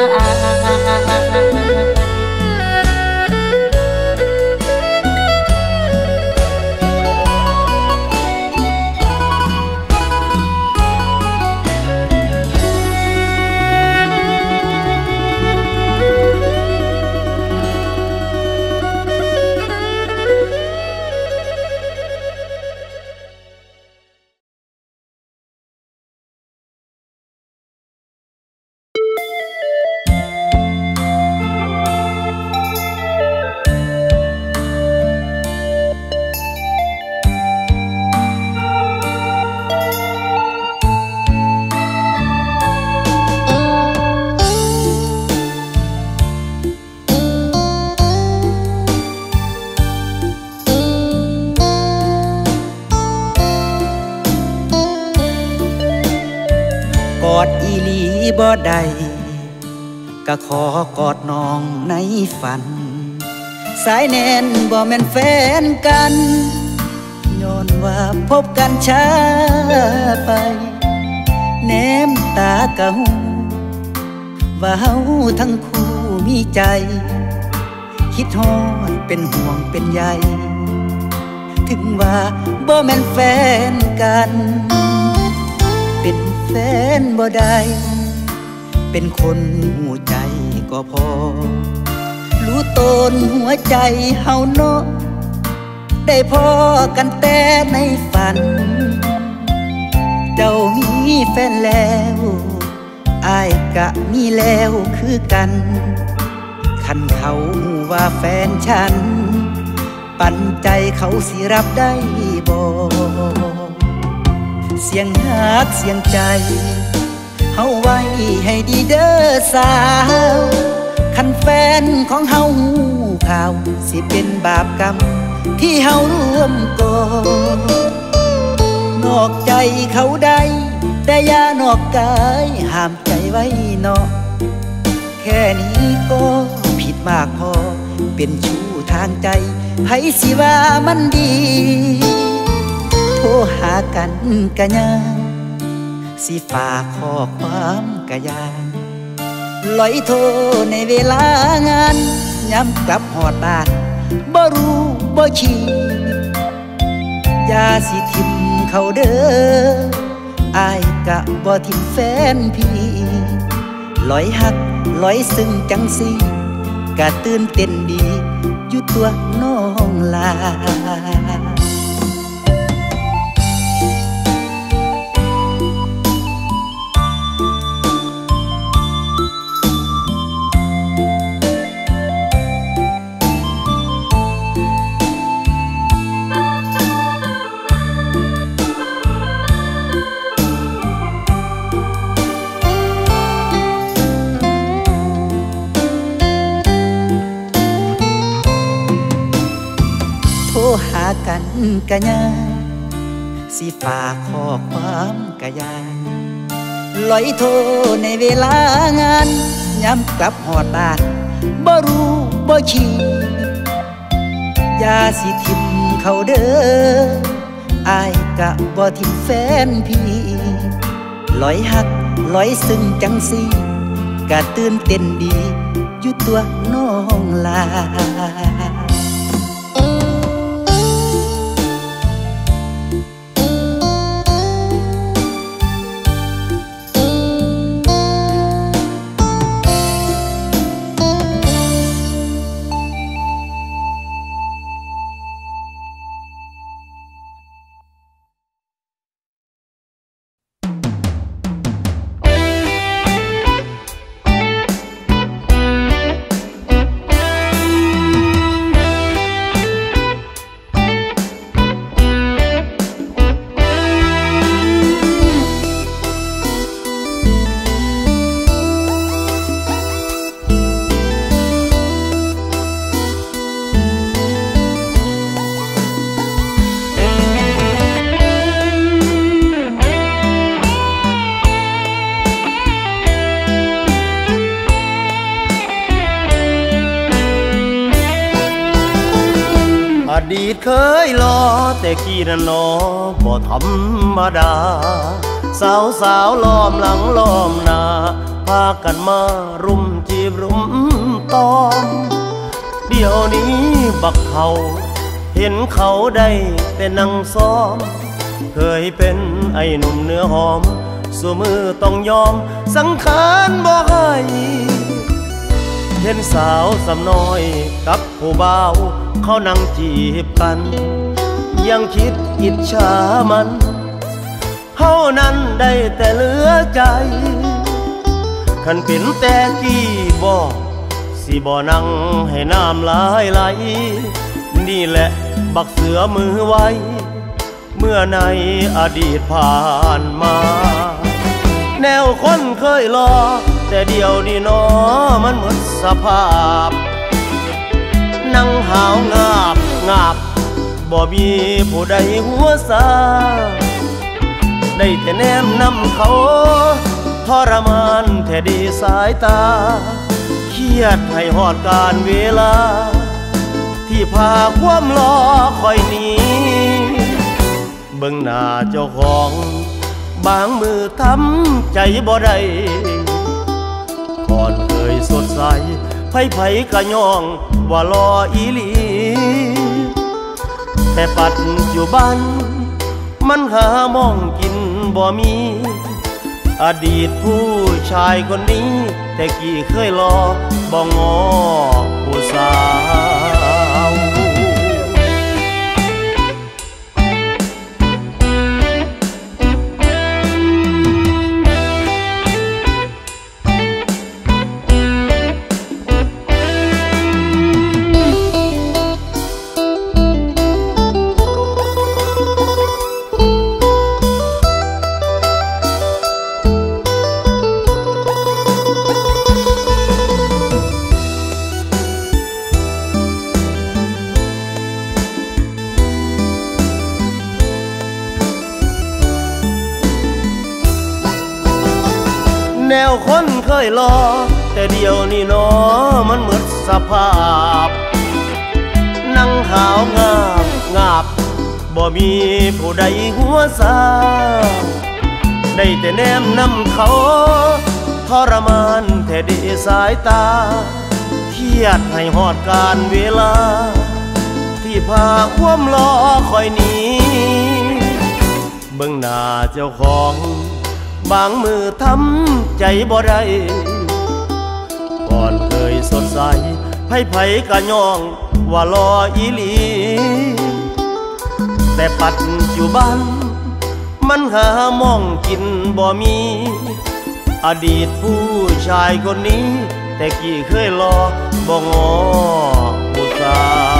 ฝัน สายแนนบ่แม่นแฟนกันย้อนว่าพบกันช้าไปแนมตาเกะหูว่าเฮาทั้งคู่มีใจ คิดฮอดเป็นห่วงเป็นใยถึงว่าบ่แม่นแฟนกัน เป็นแฟนบ่ได้ เป็นคนหัวใจก็พอ รู้ตนหัวใจเฮาเนาะได้พอกันแต่ในฝัน เจ้ามีแฟนแล้วอายกะมีแล้วคือกัน คันเขาหูว่าแฟนฉัน ปันใจเขาสิรับได้บ่เสียงหักเสียงใจ เฮาไว้ให้ดีเด้อสาว คันแฟนของเฮาหูข่าว สิเป็นบาปกรรม ที่เฮาร่วมก่อนอกใจเขาได้ แต่อย่านอกกายห้ามใจไว้เนาะแค่นี้ก็ผิดมากพอ เป็นชู้ทางใจไผสิว่ามันดี โทรหากันกะยาสิฝากข้อความกะยา ลอยโทในเวลางานย้ำกลับหอดบ้านบ่รู้บ่ชี้ยาสิทิมเขาเด้ออายกะบ่ทิมแฟนพี่ลอยหักลอยซึ้งจังสีกะตื่นเต้นดีอยู่ตัวน้องลา หากันกะยาสิฝากข้อความกะยาลอยโทรในเวลางานย้ำกลับหอดบ้านบ่รู้บ่ชี้ยาสิทิมเขาเด้ออายกะบ่ทิมแฟนพี่ลอยหักลอยซึ้งจังสีกะตื่นเต้นดีอยู่ตัวน้องลา รรมดา สาวสาวล้อมหลังล้อมนา พากันมารุมจีบรุมตอม เดี๋ยวนี้บักเขาเห็นเขาได้แต่นั่งซ้อม เคยเป็นไอ้หนุ่มเนื้อหอมสูมือต้องยอมสังขารบ่ให้เห็นสาวสำน้อยกับผู้บ่าวเขานั่งจีบกัน ยังคิดอิจฉามันเฮานั้นได้แต่เหลือใจขันเป็นแต่กี้บอกสิบ่อนั่งให้น้ำลายไหล นี่แหละบักเสือมือไว้ เมื่อในอดีตผ่านมา แนวคนเคยรอ แต่เดียวนี้นอมันหมดสภาพ นั่งหาวงาบงาบ บ่มีผู้ใดหัวซาได้แต่แนมนำเขาทรมานแท้ดีสายตา เครียดให้หอดการเวลา ที่พาความรอคอยหนีเบิ่งหน้าเจ้าของ บางมือทำใจบ่ได้ก่อนเคยสดใสไผไผกะย่องว่ารออีลี แต่ปัดอยู่บ้านมันหามองกินบ่มี อดีตผู้ชายคนนี้ แต่กี่เคยรอบ่งอผู้สาว ยรอ แต่เดียวนี่นอมันเหมือนสภาพ นั่งหาวงาบงาบบ่มีผู้ใดหัวซาได้แต่แนมนำเขาทรมานแท้ดีสายตาเครียดให้หอดการเวลา ที่พาความรอคอยหนีเบื้องหน้าเจ้าของ บางมือทำใจบ่ได้ก่อนเคยสดใสไผไผกะย่องว่ารออีหลี แต่ปัจจุบันมันหามองกินบ่มี อดีตผู้ชายคนนี้ แต่กี่เคยรอบ่งอผู้สาว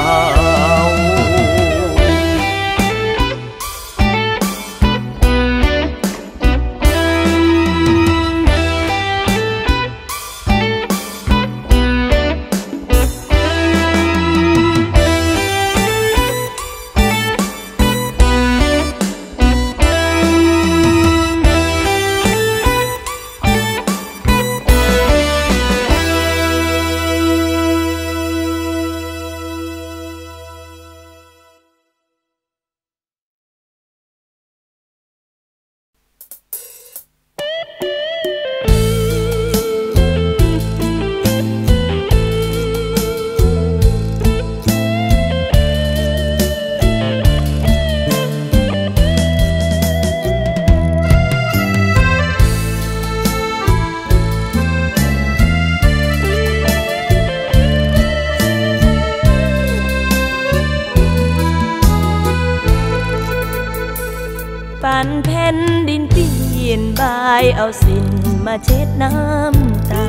มาเช็ดน้ำตา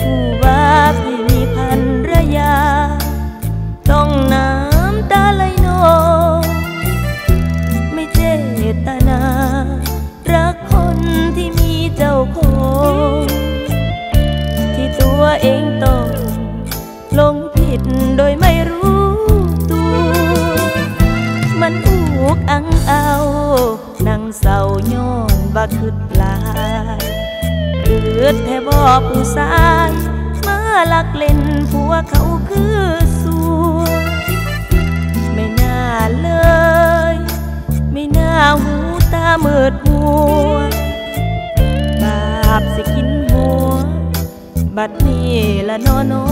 ผู้ว่าพี่มีพันรยา ต้องน้ำตาไหลนองไม่เจตนา รักคนที่มีเจ้าของที่ตัวเองต้องลงผิดโดยไม่รู้ตัว มันอูกอังเอานั่งเศร้าย้อนว่าคืด ดแท้บ่ผู้สาย มาลักเล่นผัวเขาคือสัวไม่น่าเลย ไม่น่าหูตาเมืดมัวบาปสิกินหัว บัดนี้ละนอนอ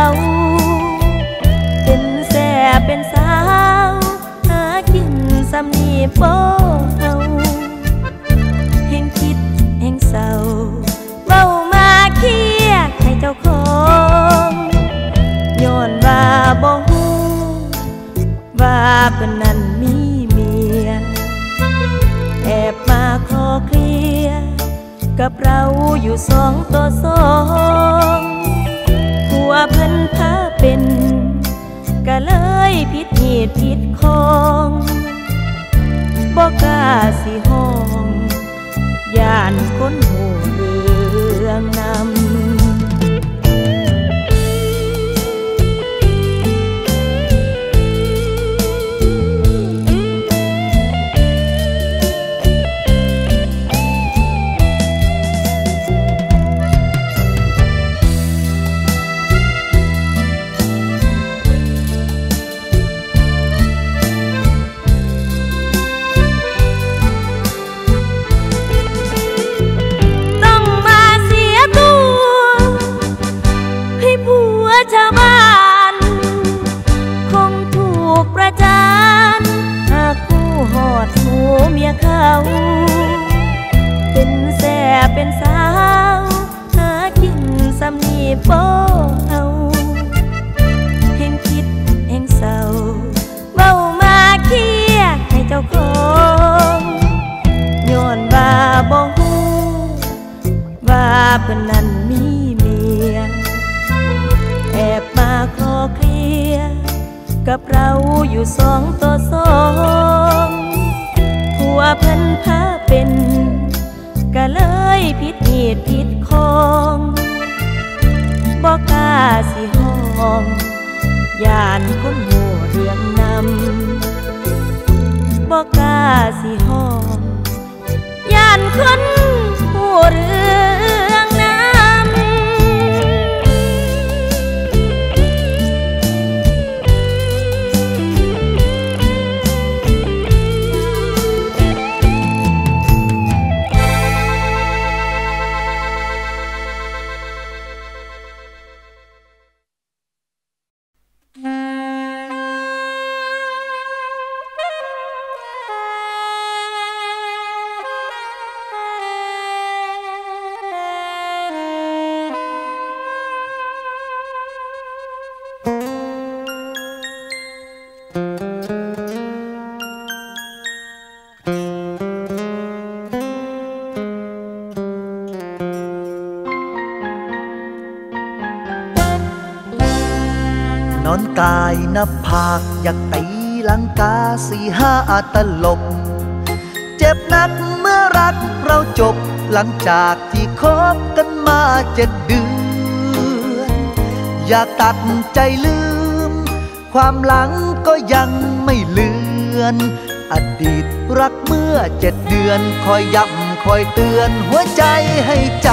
เขาเป็นแสบเป็นสาว หากินสำนีโป้เอาเฮงคิดเฮงเศร้าเบ้ามาเครียดให้เจ้าของย้อนว่าบ่ฮู้ว่าเป็นนั้นมีเมีย แอบมาคลอเคลียร์กับเราอยู่สองต่อสอง ยผิดเหตุผิดคองบอกกาสิห้อ น้าผากอยากตีลังกาสี่ห้าตลบ เจ็บนักเมื่อรักเราจบหลังจากที่คบกันมาเจ็ดเดือน อย่าตัดใจลืม ความหลังก็ยังไม่เลือน อดีตรักเมื่อเจ็ดเดือน คอยย้ำคอยเตือนหัวใจให้จ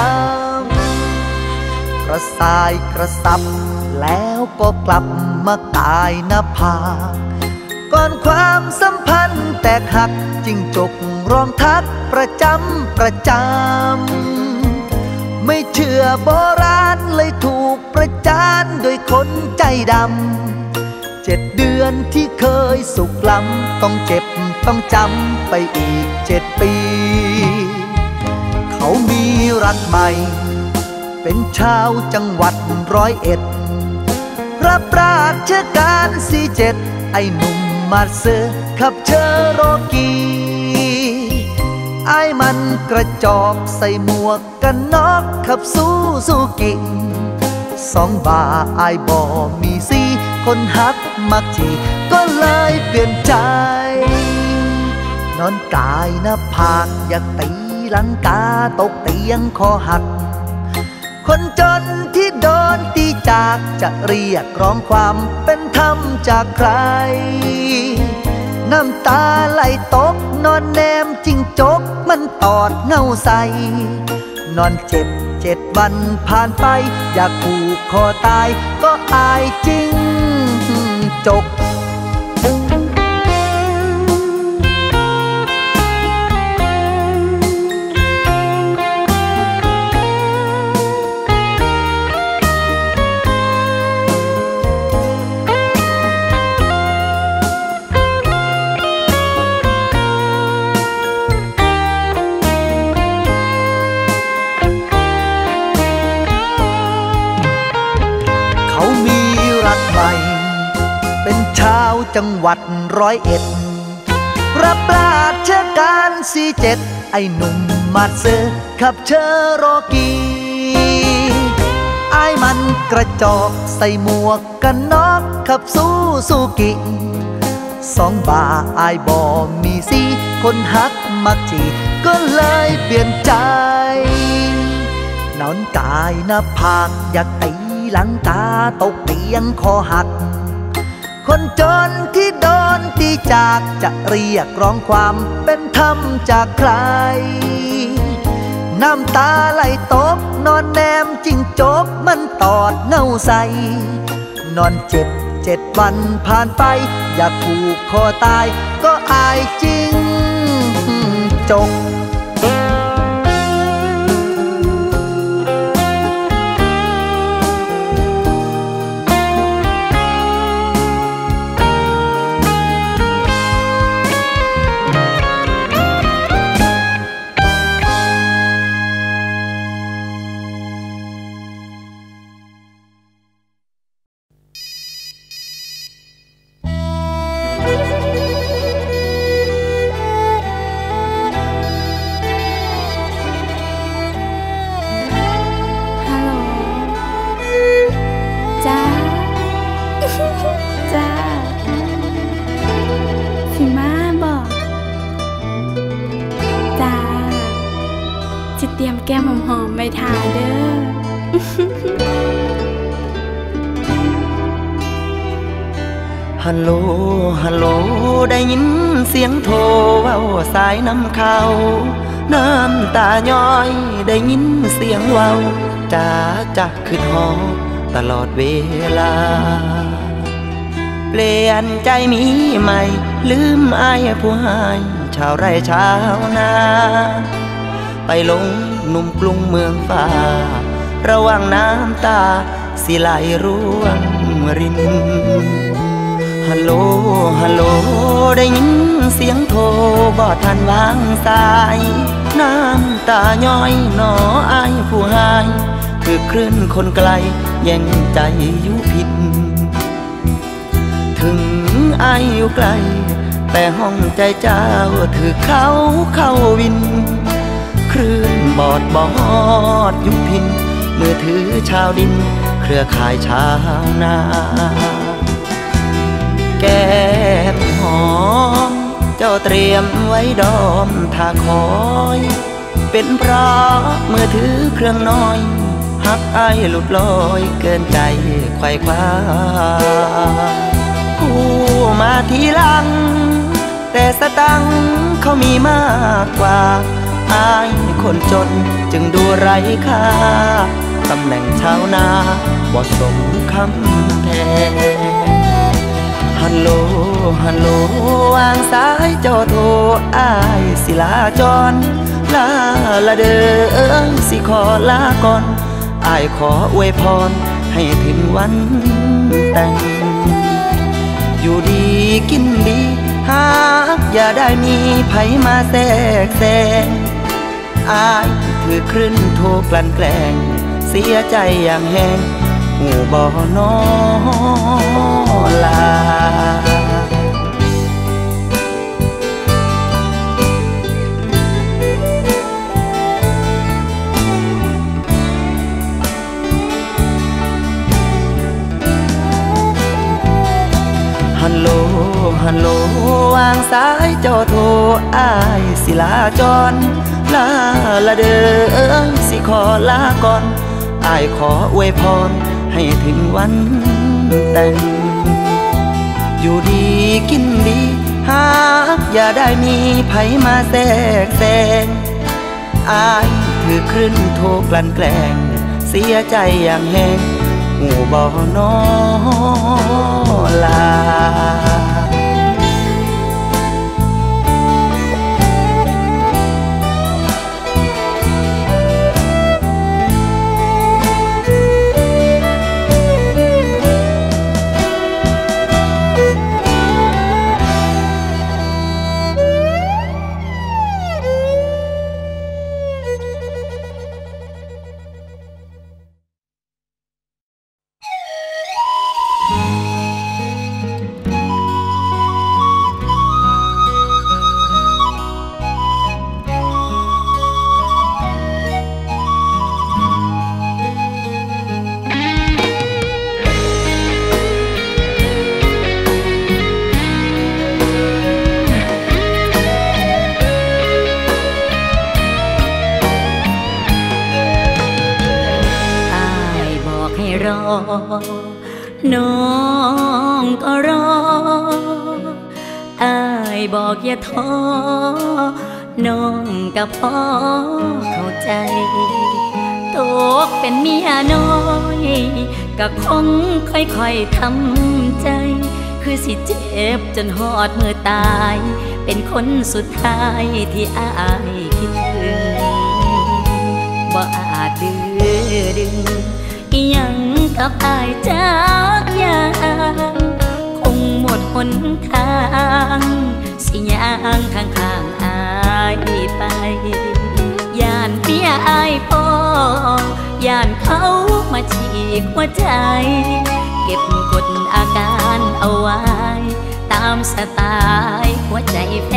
ำกระสายกระสับแล้วก็กลับ มากายหน้าผากก่อนความสัมพันธ์แตกหักจิงจกร้องทักประจำประจำไม่เชื่อโบราณเลยถูกประจานโดยคนใจดำเจ็ดเดือนที่เคยสุขล้ำต้องเจ็บต้องจำไปอีกเจ็ดปี เขามีรักใหม่ เป็นชาวจังหวัดร้อยเอ็ดรับรา ชการสี่เจ็ดไอ้หนุ่มมาเซอร์ขับเชอโรกีไอ้มันกระจอกใส่หมวกกันน็อกขับซูซูกิสองบาไอ้บอมีสีคนฮักมักจีก็เลยเปลี่ยนใจ นอนกายหน้าผากอยากตีลังกาตกเตียงคอหัก คนจนที่ โดนตีจากจะเรียกร้องความเป็นธรรมจากใคร น้ำตาไหลตกนอนแนมจิงจกมันตอดเงาใส นอนเจ็บเจ็ดวันผ่านไป อยากผูกคอตายก็อายจริงจก จังหวัดร้อยเอ็ด รับราชการซีเจ็ดไอ้หนุ่มมาดเซอร์ขับ Cherokee ไอ้มันกระจอกใส่หมวกกันน็อกขับ Suzuki สองบาอ้ายบ่มีสิคนฮักมักจีก็เลยเปลี่ยนใจ นอนก่ายหน้าผากอยากตีหลังตาตกเตียงคอหัก คนจนที่โดนตีจากจะเรียกร้องความเป็นธรรมจากใคร น้ำตาไหลตกนอนแนมจิงจกมันตอดเงาใส นอนเจ็บเจ็ดวันผ่านไป อยากผูกคอตายก็อายจริงจก น้ำตาย้อยได้ยินเสียงเว้าจ้าจักขึ้นหอตลอดเวลา เปลี่ยนใจมีใหม่ ลืมอายผู้หายชาวไร่ชาวนา ไปลงหนุ่มกรุงเมืองฟ้า ระว่างน้ำตาสิไหลร่วงรินฮัลโหล ฮัลโหล ได้ยินเสียงโทรบ่ทันวางสาย น้ำตาย้อยหนออายผู้หาย คือคลื่นคนไกลแย่งใจอยู่ผิด ถึงอายอยู่ไกล แต่ห้องใจเจ้าถือเขาเข้าวิน คลื่นบอดบอดยุพิน มือถือชาวดิน เครือข่ายชาวนา แก้มหอม เจ้าเตรียมไว้ดอมถ้าคอย เป็นเพราะมือถือเครื่องน้อยหักไอหลุดลอยเกินใจไขว่คว้าผู้มาทีหลัง แต่สตังเขามีมากกว่าอายคนจนจึงดูไร้ค่าตำแหน่งชาวนาบ่สมคำแทนฮัลโหล ฮัลโหลวางสายเจ้าโทรอายสิลาจรลาละเด้อสิขอลาก่อนอายขออวยพรให้ถึงวันแต่ง อยู่ดีกินดีหากอย่าได้มีไผมาแทรกแซงอายถือคลื่นโทรกลั่นแกล้งเสียใจอย่างแห้งหูบ่อนอลา โลฮัลโลวางสายเจ้าโทรอายสิลาจรลาละเด้อสิขอลาก่อนอายขออวยพรให้ถึงวันแต่ง อยู่ดีกินดีหากอย่าได้มีไผมาแทรกแซงอายถือคลื่นโทรกลั่นแกล้งเสียใจอย่างแห้ง หูบ่อน พอเข้าใจตกเป็นเมียน้อย ก็คงค่อยๆทำใจ คือสิเจ็บจนหอดมือตาย เป็นคนสุดท้ายที่อายคิดถึงบ่อาจดื้อดึงยังกับอายจากอย่างคงหมดหนทาง สิยางข้างๆายไป ย่านเปียอายพ่อย่านเขามาฉีกหัวใจ เก็บกดอาการเอาไว้ ตามสไตล์หัวใจแฟ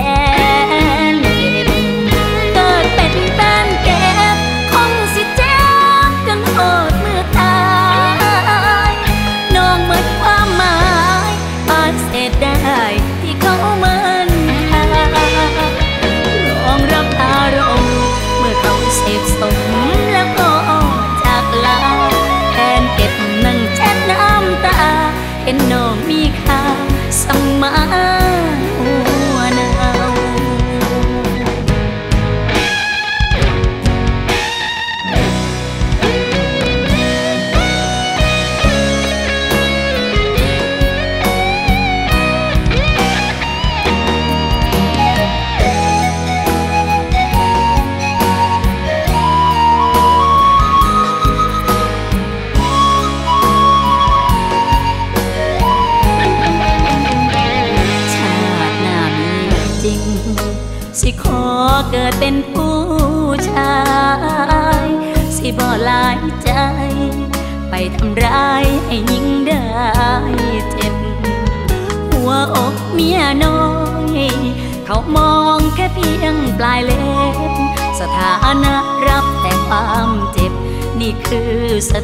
นี่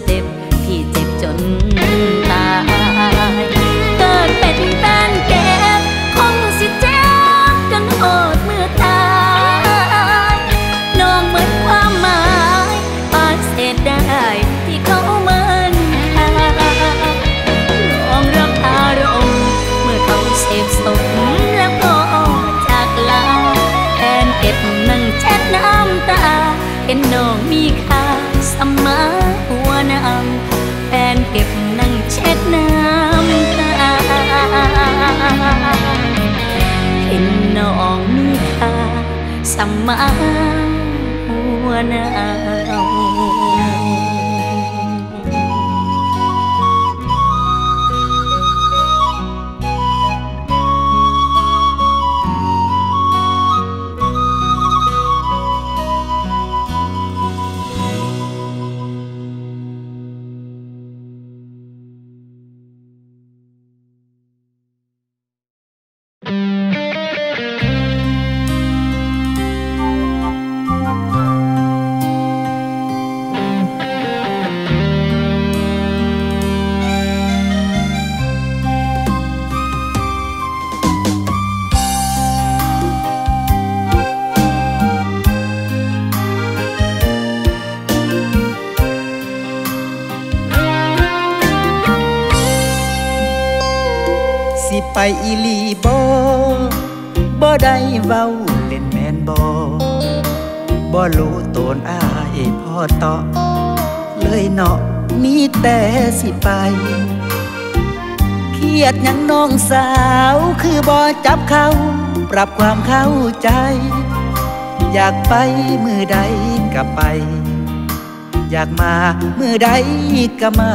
คือ มาหัวนา สิไป เครียดยังน้องสาวคือบ่จับเขา ปรับความเข้าใจ อยากไปมือใดก็ไป อยากมามือใดก็มา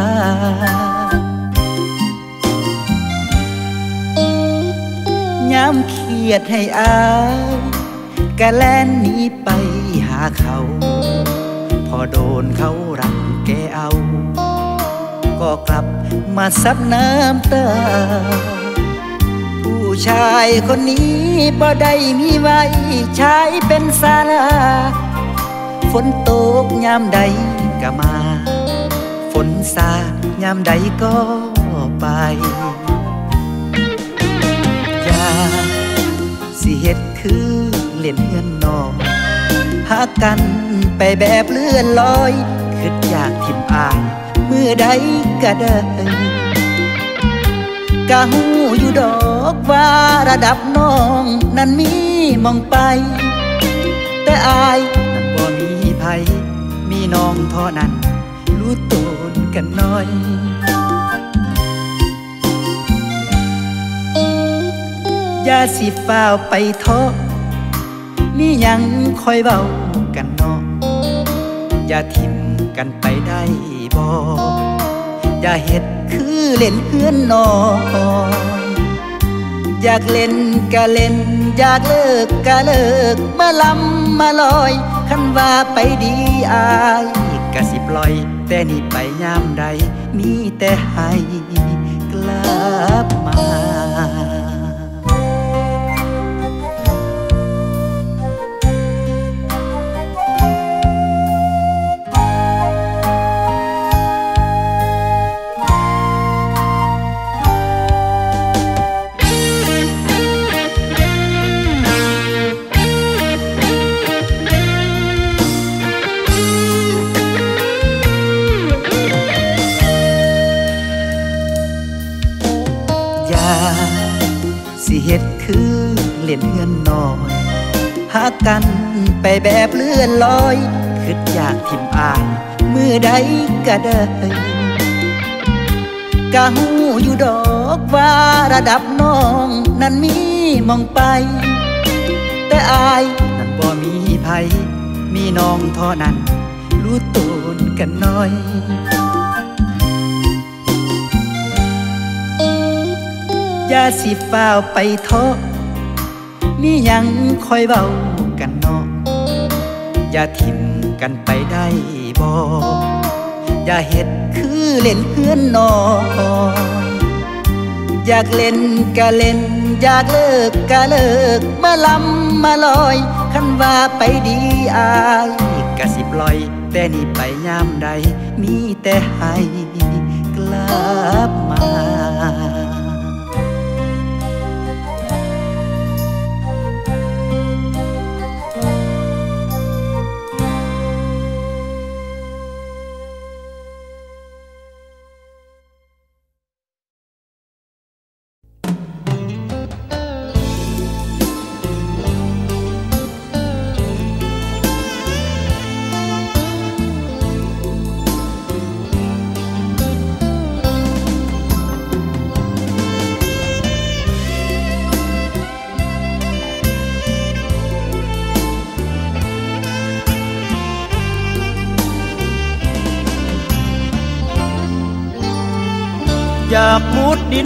ย้ำเครียดให้อายกะแล่นหนีไปหาเขา พอโดนเขารังแกเอา ก็กลับมาซับน้ำตา ผู้ชายคนนี้บ่ได้มีไว้ใช้เป็นสาราฝนตกยามใดก็มา ฝนสาดยามใดก็ไปอยากสิเฮ็ดคือเล่นเงินนองหากันไปแบบเลื่อนลอย คิดอยากทิมอาย อใดก็ได้กะหูอยู่ดอกว่าระดับน้องนั้นมีมองไป แต่อายนั้นบ่มีไผมีน้องเท่านั้น รู้ตูนกันน่อยอย่าสิฟ้าวไปท้อมียังคอยเบากันเนาะอย่าทิมกันไปได้ บ่อย่าเฮ็ดคือเล่นเฮือนนอนอยากเล่นก็เล่น อยากเลิกก็เลิก มาลำมาลอยคันว่าไปดีอายก็สิปล่อย แต่นี่ไปยามใด มีแต่ให้กลับมา เล่อนน้อยหากันไปแบบเลื่อนลอยคิดอยากทิมอายมือใดก็ได้กะหูอยู่ดอกว่าระดับน้องนั้นมีมองไป แต่อายนั้นบ่มีไผมีน้องเท่านั้น รู้ตูนกันน่อยอย่าสิฟ้าวไปท้อ มียังคอยเบากันเนาะอย่าทิมกันไปได้บ่อย่าเฮ็ดคือเล่นเฮือนนอนอยากเล่นก็เล่น อยากเลิกก็เลิก มาลำมาลอยคันว่าไปดีอายก็สิปล่อย แต่นี่ไปยามใดมีแต่ให้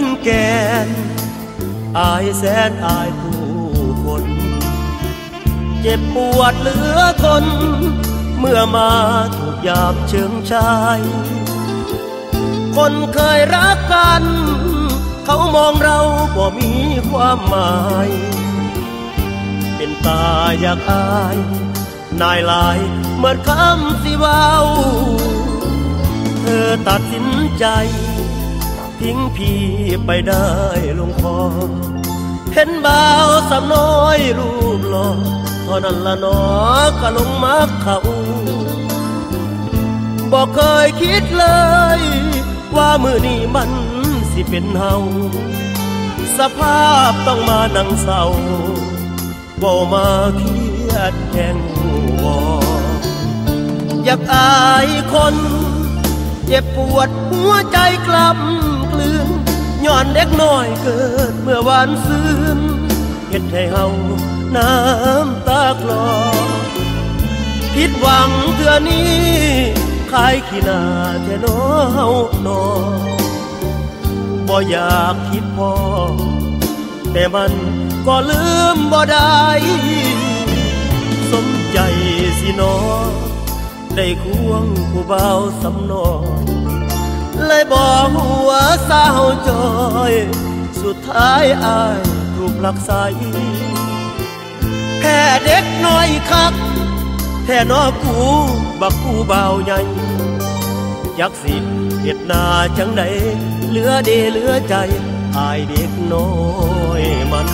นแกน อายแสนอายผู้คน เจ็บปวดเหลือทน เมื่อมาถูกยามเชิงชาย คนเคยรักกัน เขามองเราบ่มีความหมาย เป็นตาอยากอาย นายลายเหมือนคำสิเว้า เธอตัดสินใจ ทิ้งพี่ไปได้ลงคอเห็นบ่าวสำน้อยรูปหล่อเท่านั้นละนอก็ลงมักเขาบอกเคยคิดเลย ว่ามือนี้มันสิเป็นเฮาสภาพต้องมานั่งเศร้าบ่มาเครียดแข่งวออยากอายคน เจ็บปวดหัวใจกล้ำ ย้อนเด็กน้อยเกิดเมื่อวานซืนเฮ็ดให้เฮาน้ำตาคลอผิดหวังเทื่อนี้ขายขี้หน้าแท้น้อเฮาหนอบ่อยากคิดพอแต่มันก็ลืมบ่ได้สมใจสินอได้ควงผู้เบาสำนอง เลยบอกหัวสาวจอย สุดท้ายอายถูกหลักใสแค่เด็กน้อยคักแค่นอกูบักกูเบาใหญ่ยักสิเห็ดนาจังใดเหลือเดเหลือใจอายเด็กน้อยมัน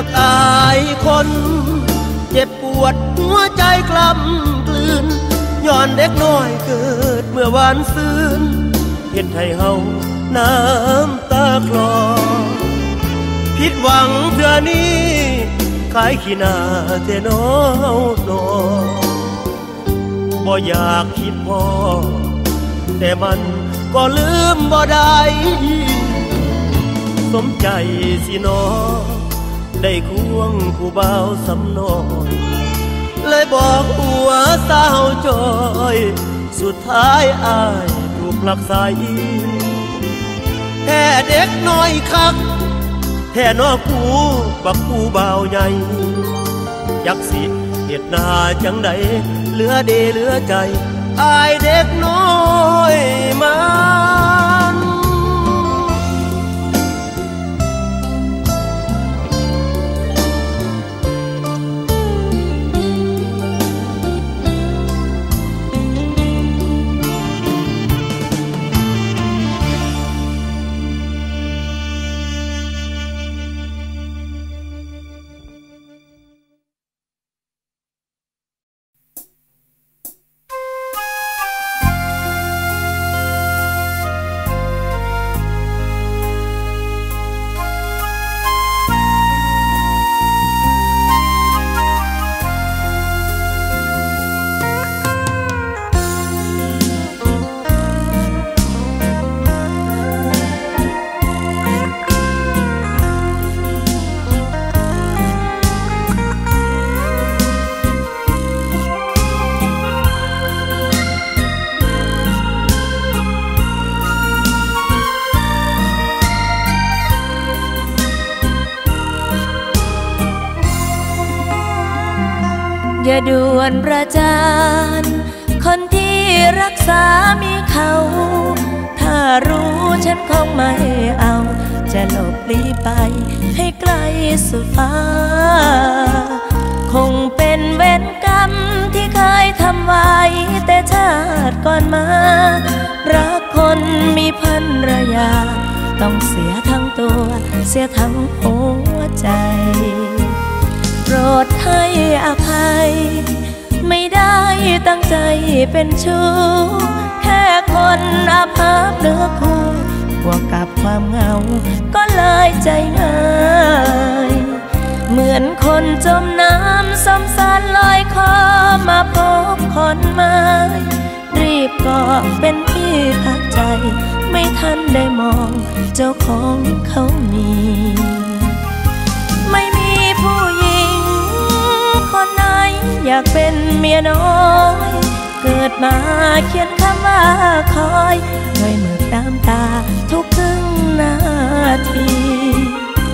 อยากอายคน เจ็บปวดหัวใจกล้ำกลืนย้อนเด็กน้อยเกิดเมื่อวานซืนเห็นไทยเฮาน้ำตาคลอ ผิดหวังเทื่อนี้ขายขี้หน้าเทน้อเฮาหนอบ่อยากคิดพอแต่มันก็ลืมบ่ได้สมใจสินอ ได้ควงผู้เบาสำนอยเลยบอกหัวสาวจอย สุดท้ายอายถูกหลักใสแค่เด็กน้อยคักแค่นอกูบักกูเบาใหญ่ยักสิเหตุนาจังใดเหลือเดเหลือใจอายเด็กน้อยมา ด่วนประจานคนที่รักษามีเขา ถ้ารู้ฉันคงไม่เอา จะหลบลี้ไปให้ไกลสุดฟ้า คงเป็นเวรกรรมที่เคยทำไว้ แต่ชาติก่อนมา รักคนมีพันรยา ต้องเสียทั้งตัว เสียทั้งหัวใจ โปรดให้อภัย ไม่ได้ตั้งใจเป็นชู้ แค่คนอาภัพเนื้อคู่บวกกับความเหงา ก็เลยใจง่ายเหมือนคนจมน้ำสมสารลอยคอมาพบคนไม้รีบก็เป็นที่พักใจ ไม่ทันได้มองเจ้าของเขามี อยากเป็นเมียน้อย เกิดมาเขียนคำว่าคอยด้วยมือน้ำตาทุกครึ่งนาที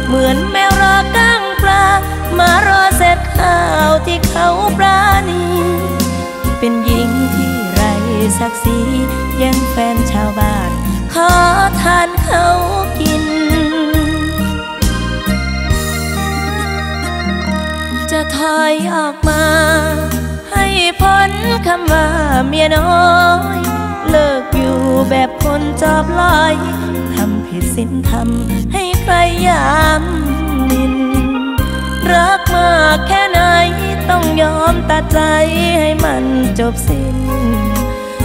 เหมือนแมวรอกั้งปลามารอเสร็จข้าวที่เขาปราณี เป็นหญิงที่ไรศักดิ์ศรียังแฟนชาวบ้าน ขอทานเขา อยออกมา ให้พ้นคำว่าเมียน้อย เลิกอยู่แบบคนจอบลอยทำผิดศีลธรรมให้ใครยามนิน รักมากแค่ไหนต้องยอมตัดใจให้มันจบสิ้น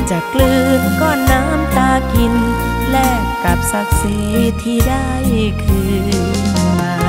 จะกลืนก้อนน้ำตากิน แลกกับศักดิ์ศรีที่ได้คืนมา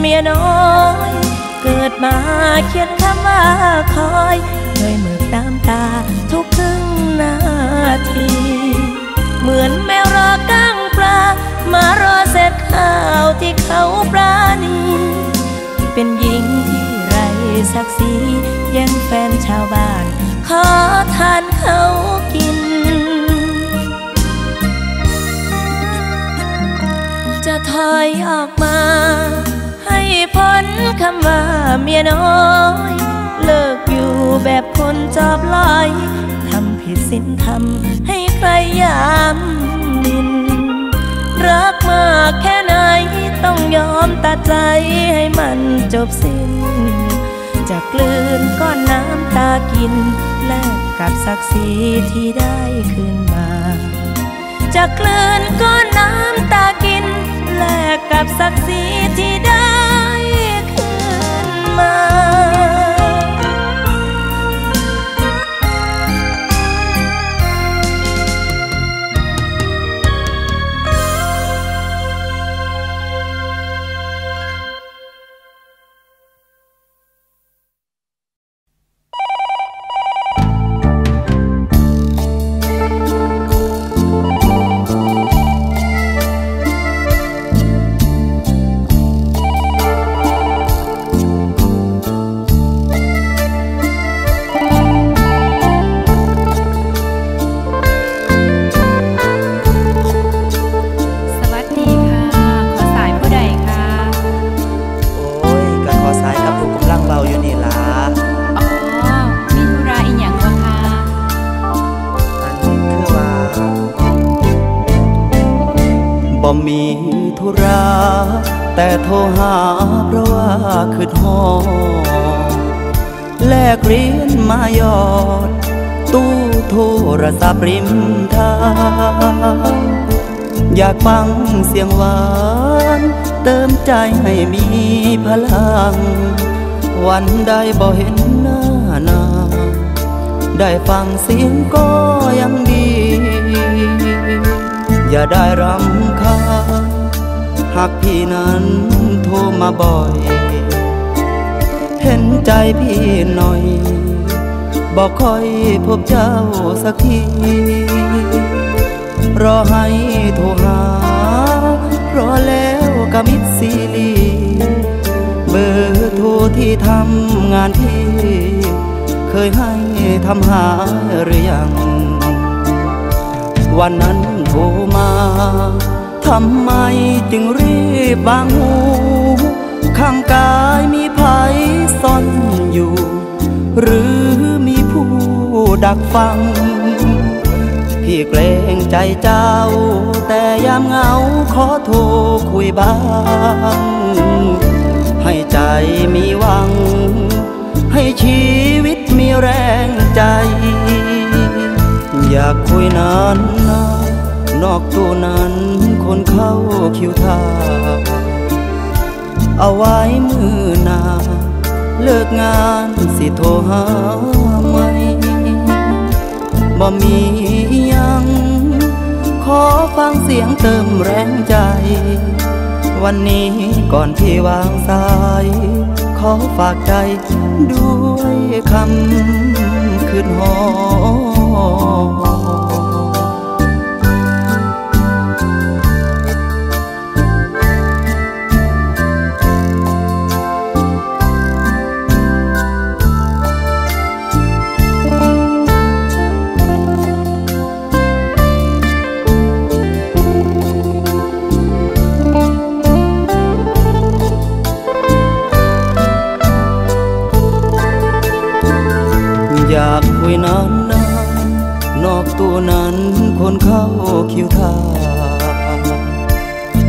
เมียน้อย เกิดมาเขียนคำว่าคอยด้วยมือน้ำตาทุกครึ่งนาที เหมือนแมวรอกั้งปลามารอเสร็จข้าวที่เขาปราณี เป็นหญิงที่ไรศักดิ์ศรียังแฟนชาวบ้าน ขอทานเขากินจะถอยออกมา ให้พ้นคำว่าเมียน้อย เลิกอยู่แบบคนจอบลอยทำผิดศีลธรรมให้ใครยามนิน รักมากแค่ไหนต้องยอมตัดใจให้มันจบสิ้น จะกลืนก้อนน้ำตากิน แลกกับศักดิ์ศรีที่ได้คืนมา จะกลืนก้อนน้ำตากิน แลกกับศักดิ์ศรีที่ได้ น บ่มีธุระแต่โทรหาเพราะว่าคือฮอแลกเรียญมายอด ตู้โทรศัพท์ริมทางอยากฟังเสียงหวาน เติมใจให้มีพลัง วันใดบ่เห็นหน้านา ได้ฟังเสียงก็ยังดี อย่าได้รำคา หากพี่นั้นโทรมาบ่อย เห็นใจพี่หน่อย บอกคอยพบเจ้าสักที รอให้โทรหารอแล้วก็มิดซีรีเบอร์โทรที่ทำงานพี่ เคยให้ทำหาหรือยัง วันนั้นโทรมา ทำไมจึงรีบวางหูข้างกายมีภัยซ่อนอยู่ หรือมีผู้ดักฟัง พี่เกรงใจเจ้า แต่ยามเหงาขอโทรคุยบ้าง ให้ใจมีหวัง ให้ชีวิตมีแรงใจ อยากคุยนานนา นอกตู้นั้นคนเข้าคิวทาเอาไว้มือหนาเลิกงานสิโทรหาไหมบ่มียัง ขอฟังเสียงเติมแรงใจ วันนี้ก่อนที่วางสาย ขอฝากใจด้วยคำคืนหอ อยากคุยนานนานนอกตัวนั้นคนเข้าคิวทา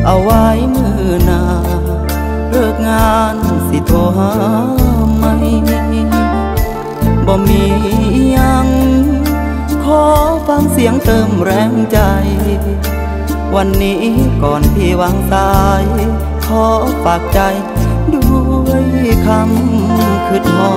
เอาไว้มือหนาเลิกงานสิโทรหาไหมบ่มียังขอฟังเสียงเติมแรงใจ วันนี้ก่อนที่วางสาย ขอฝากใจด้วยคำ คืดหอ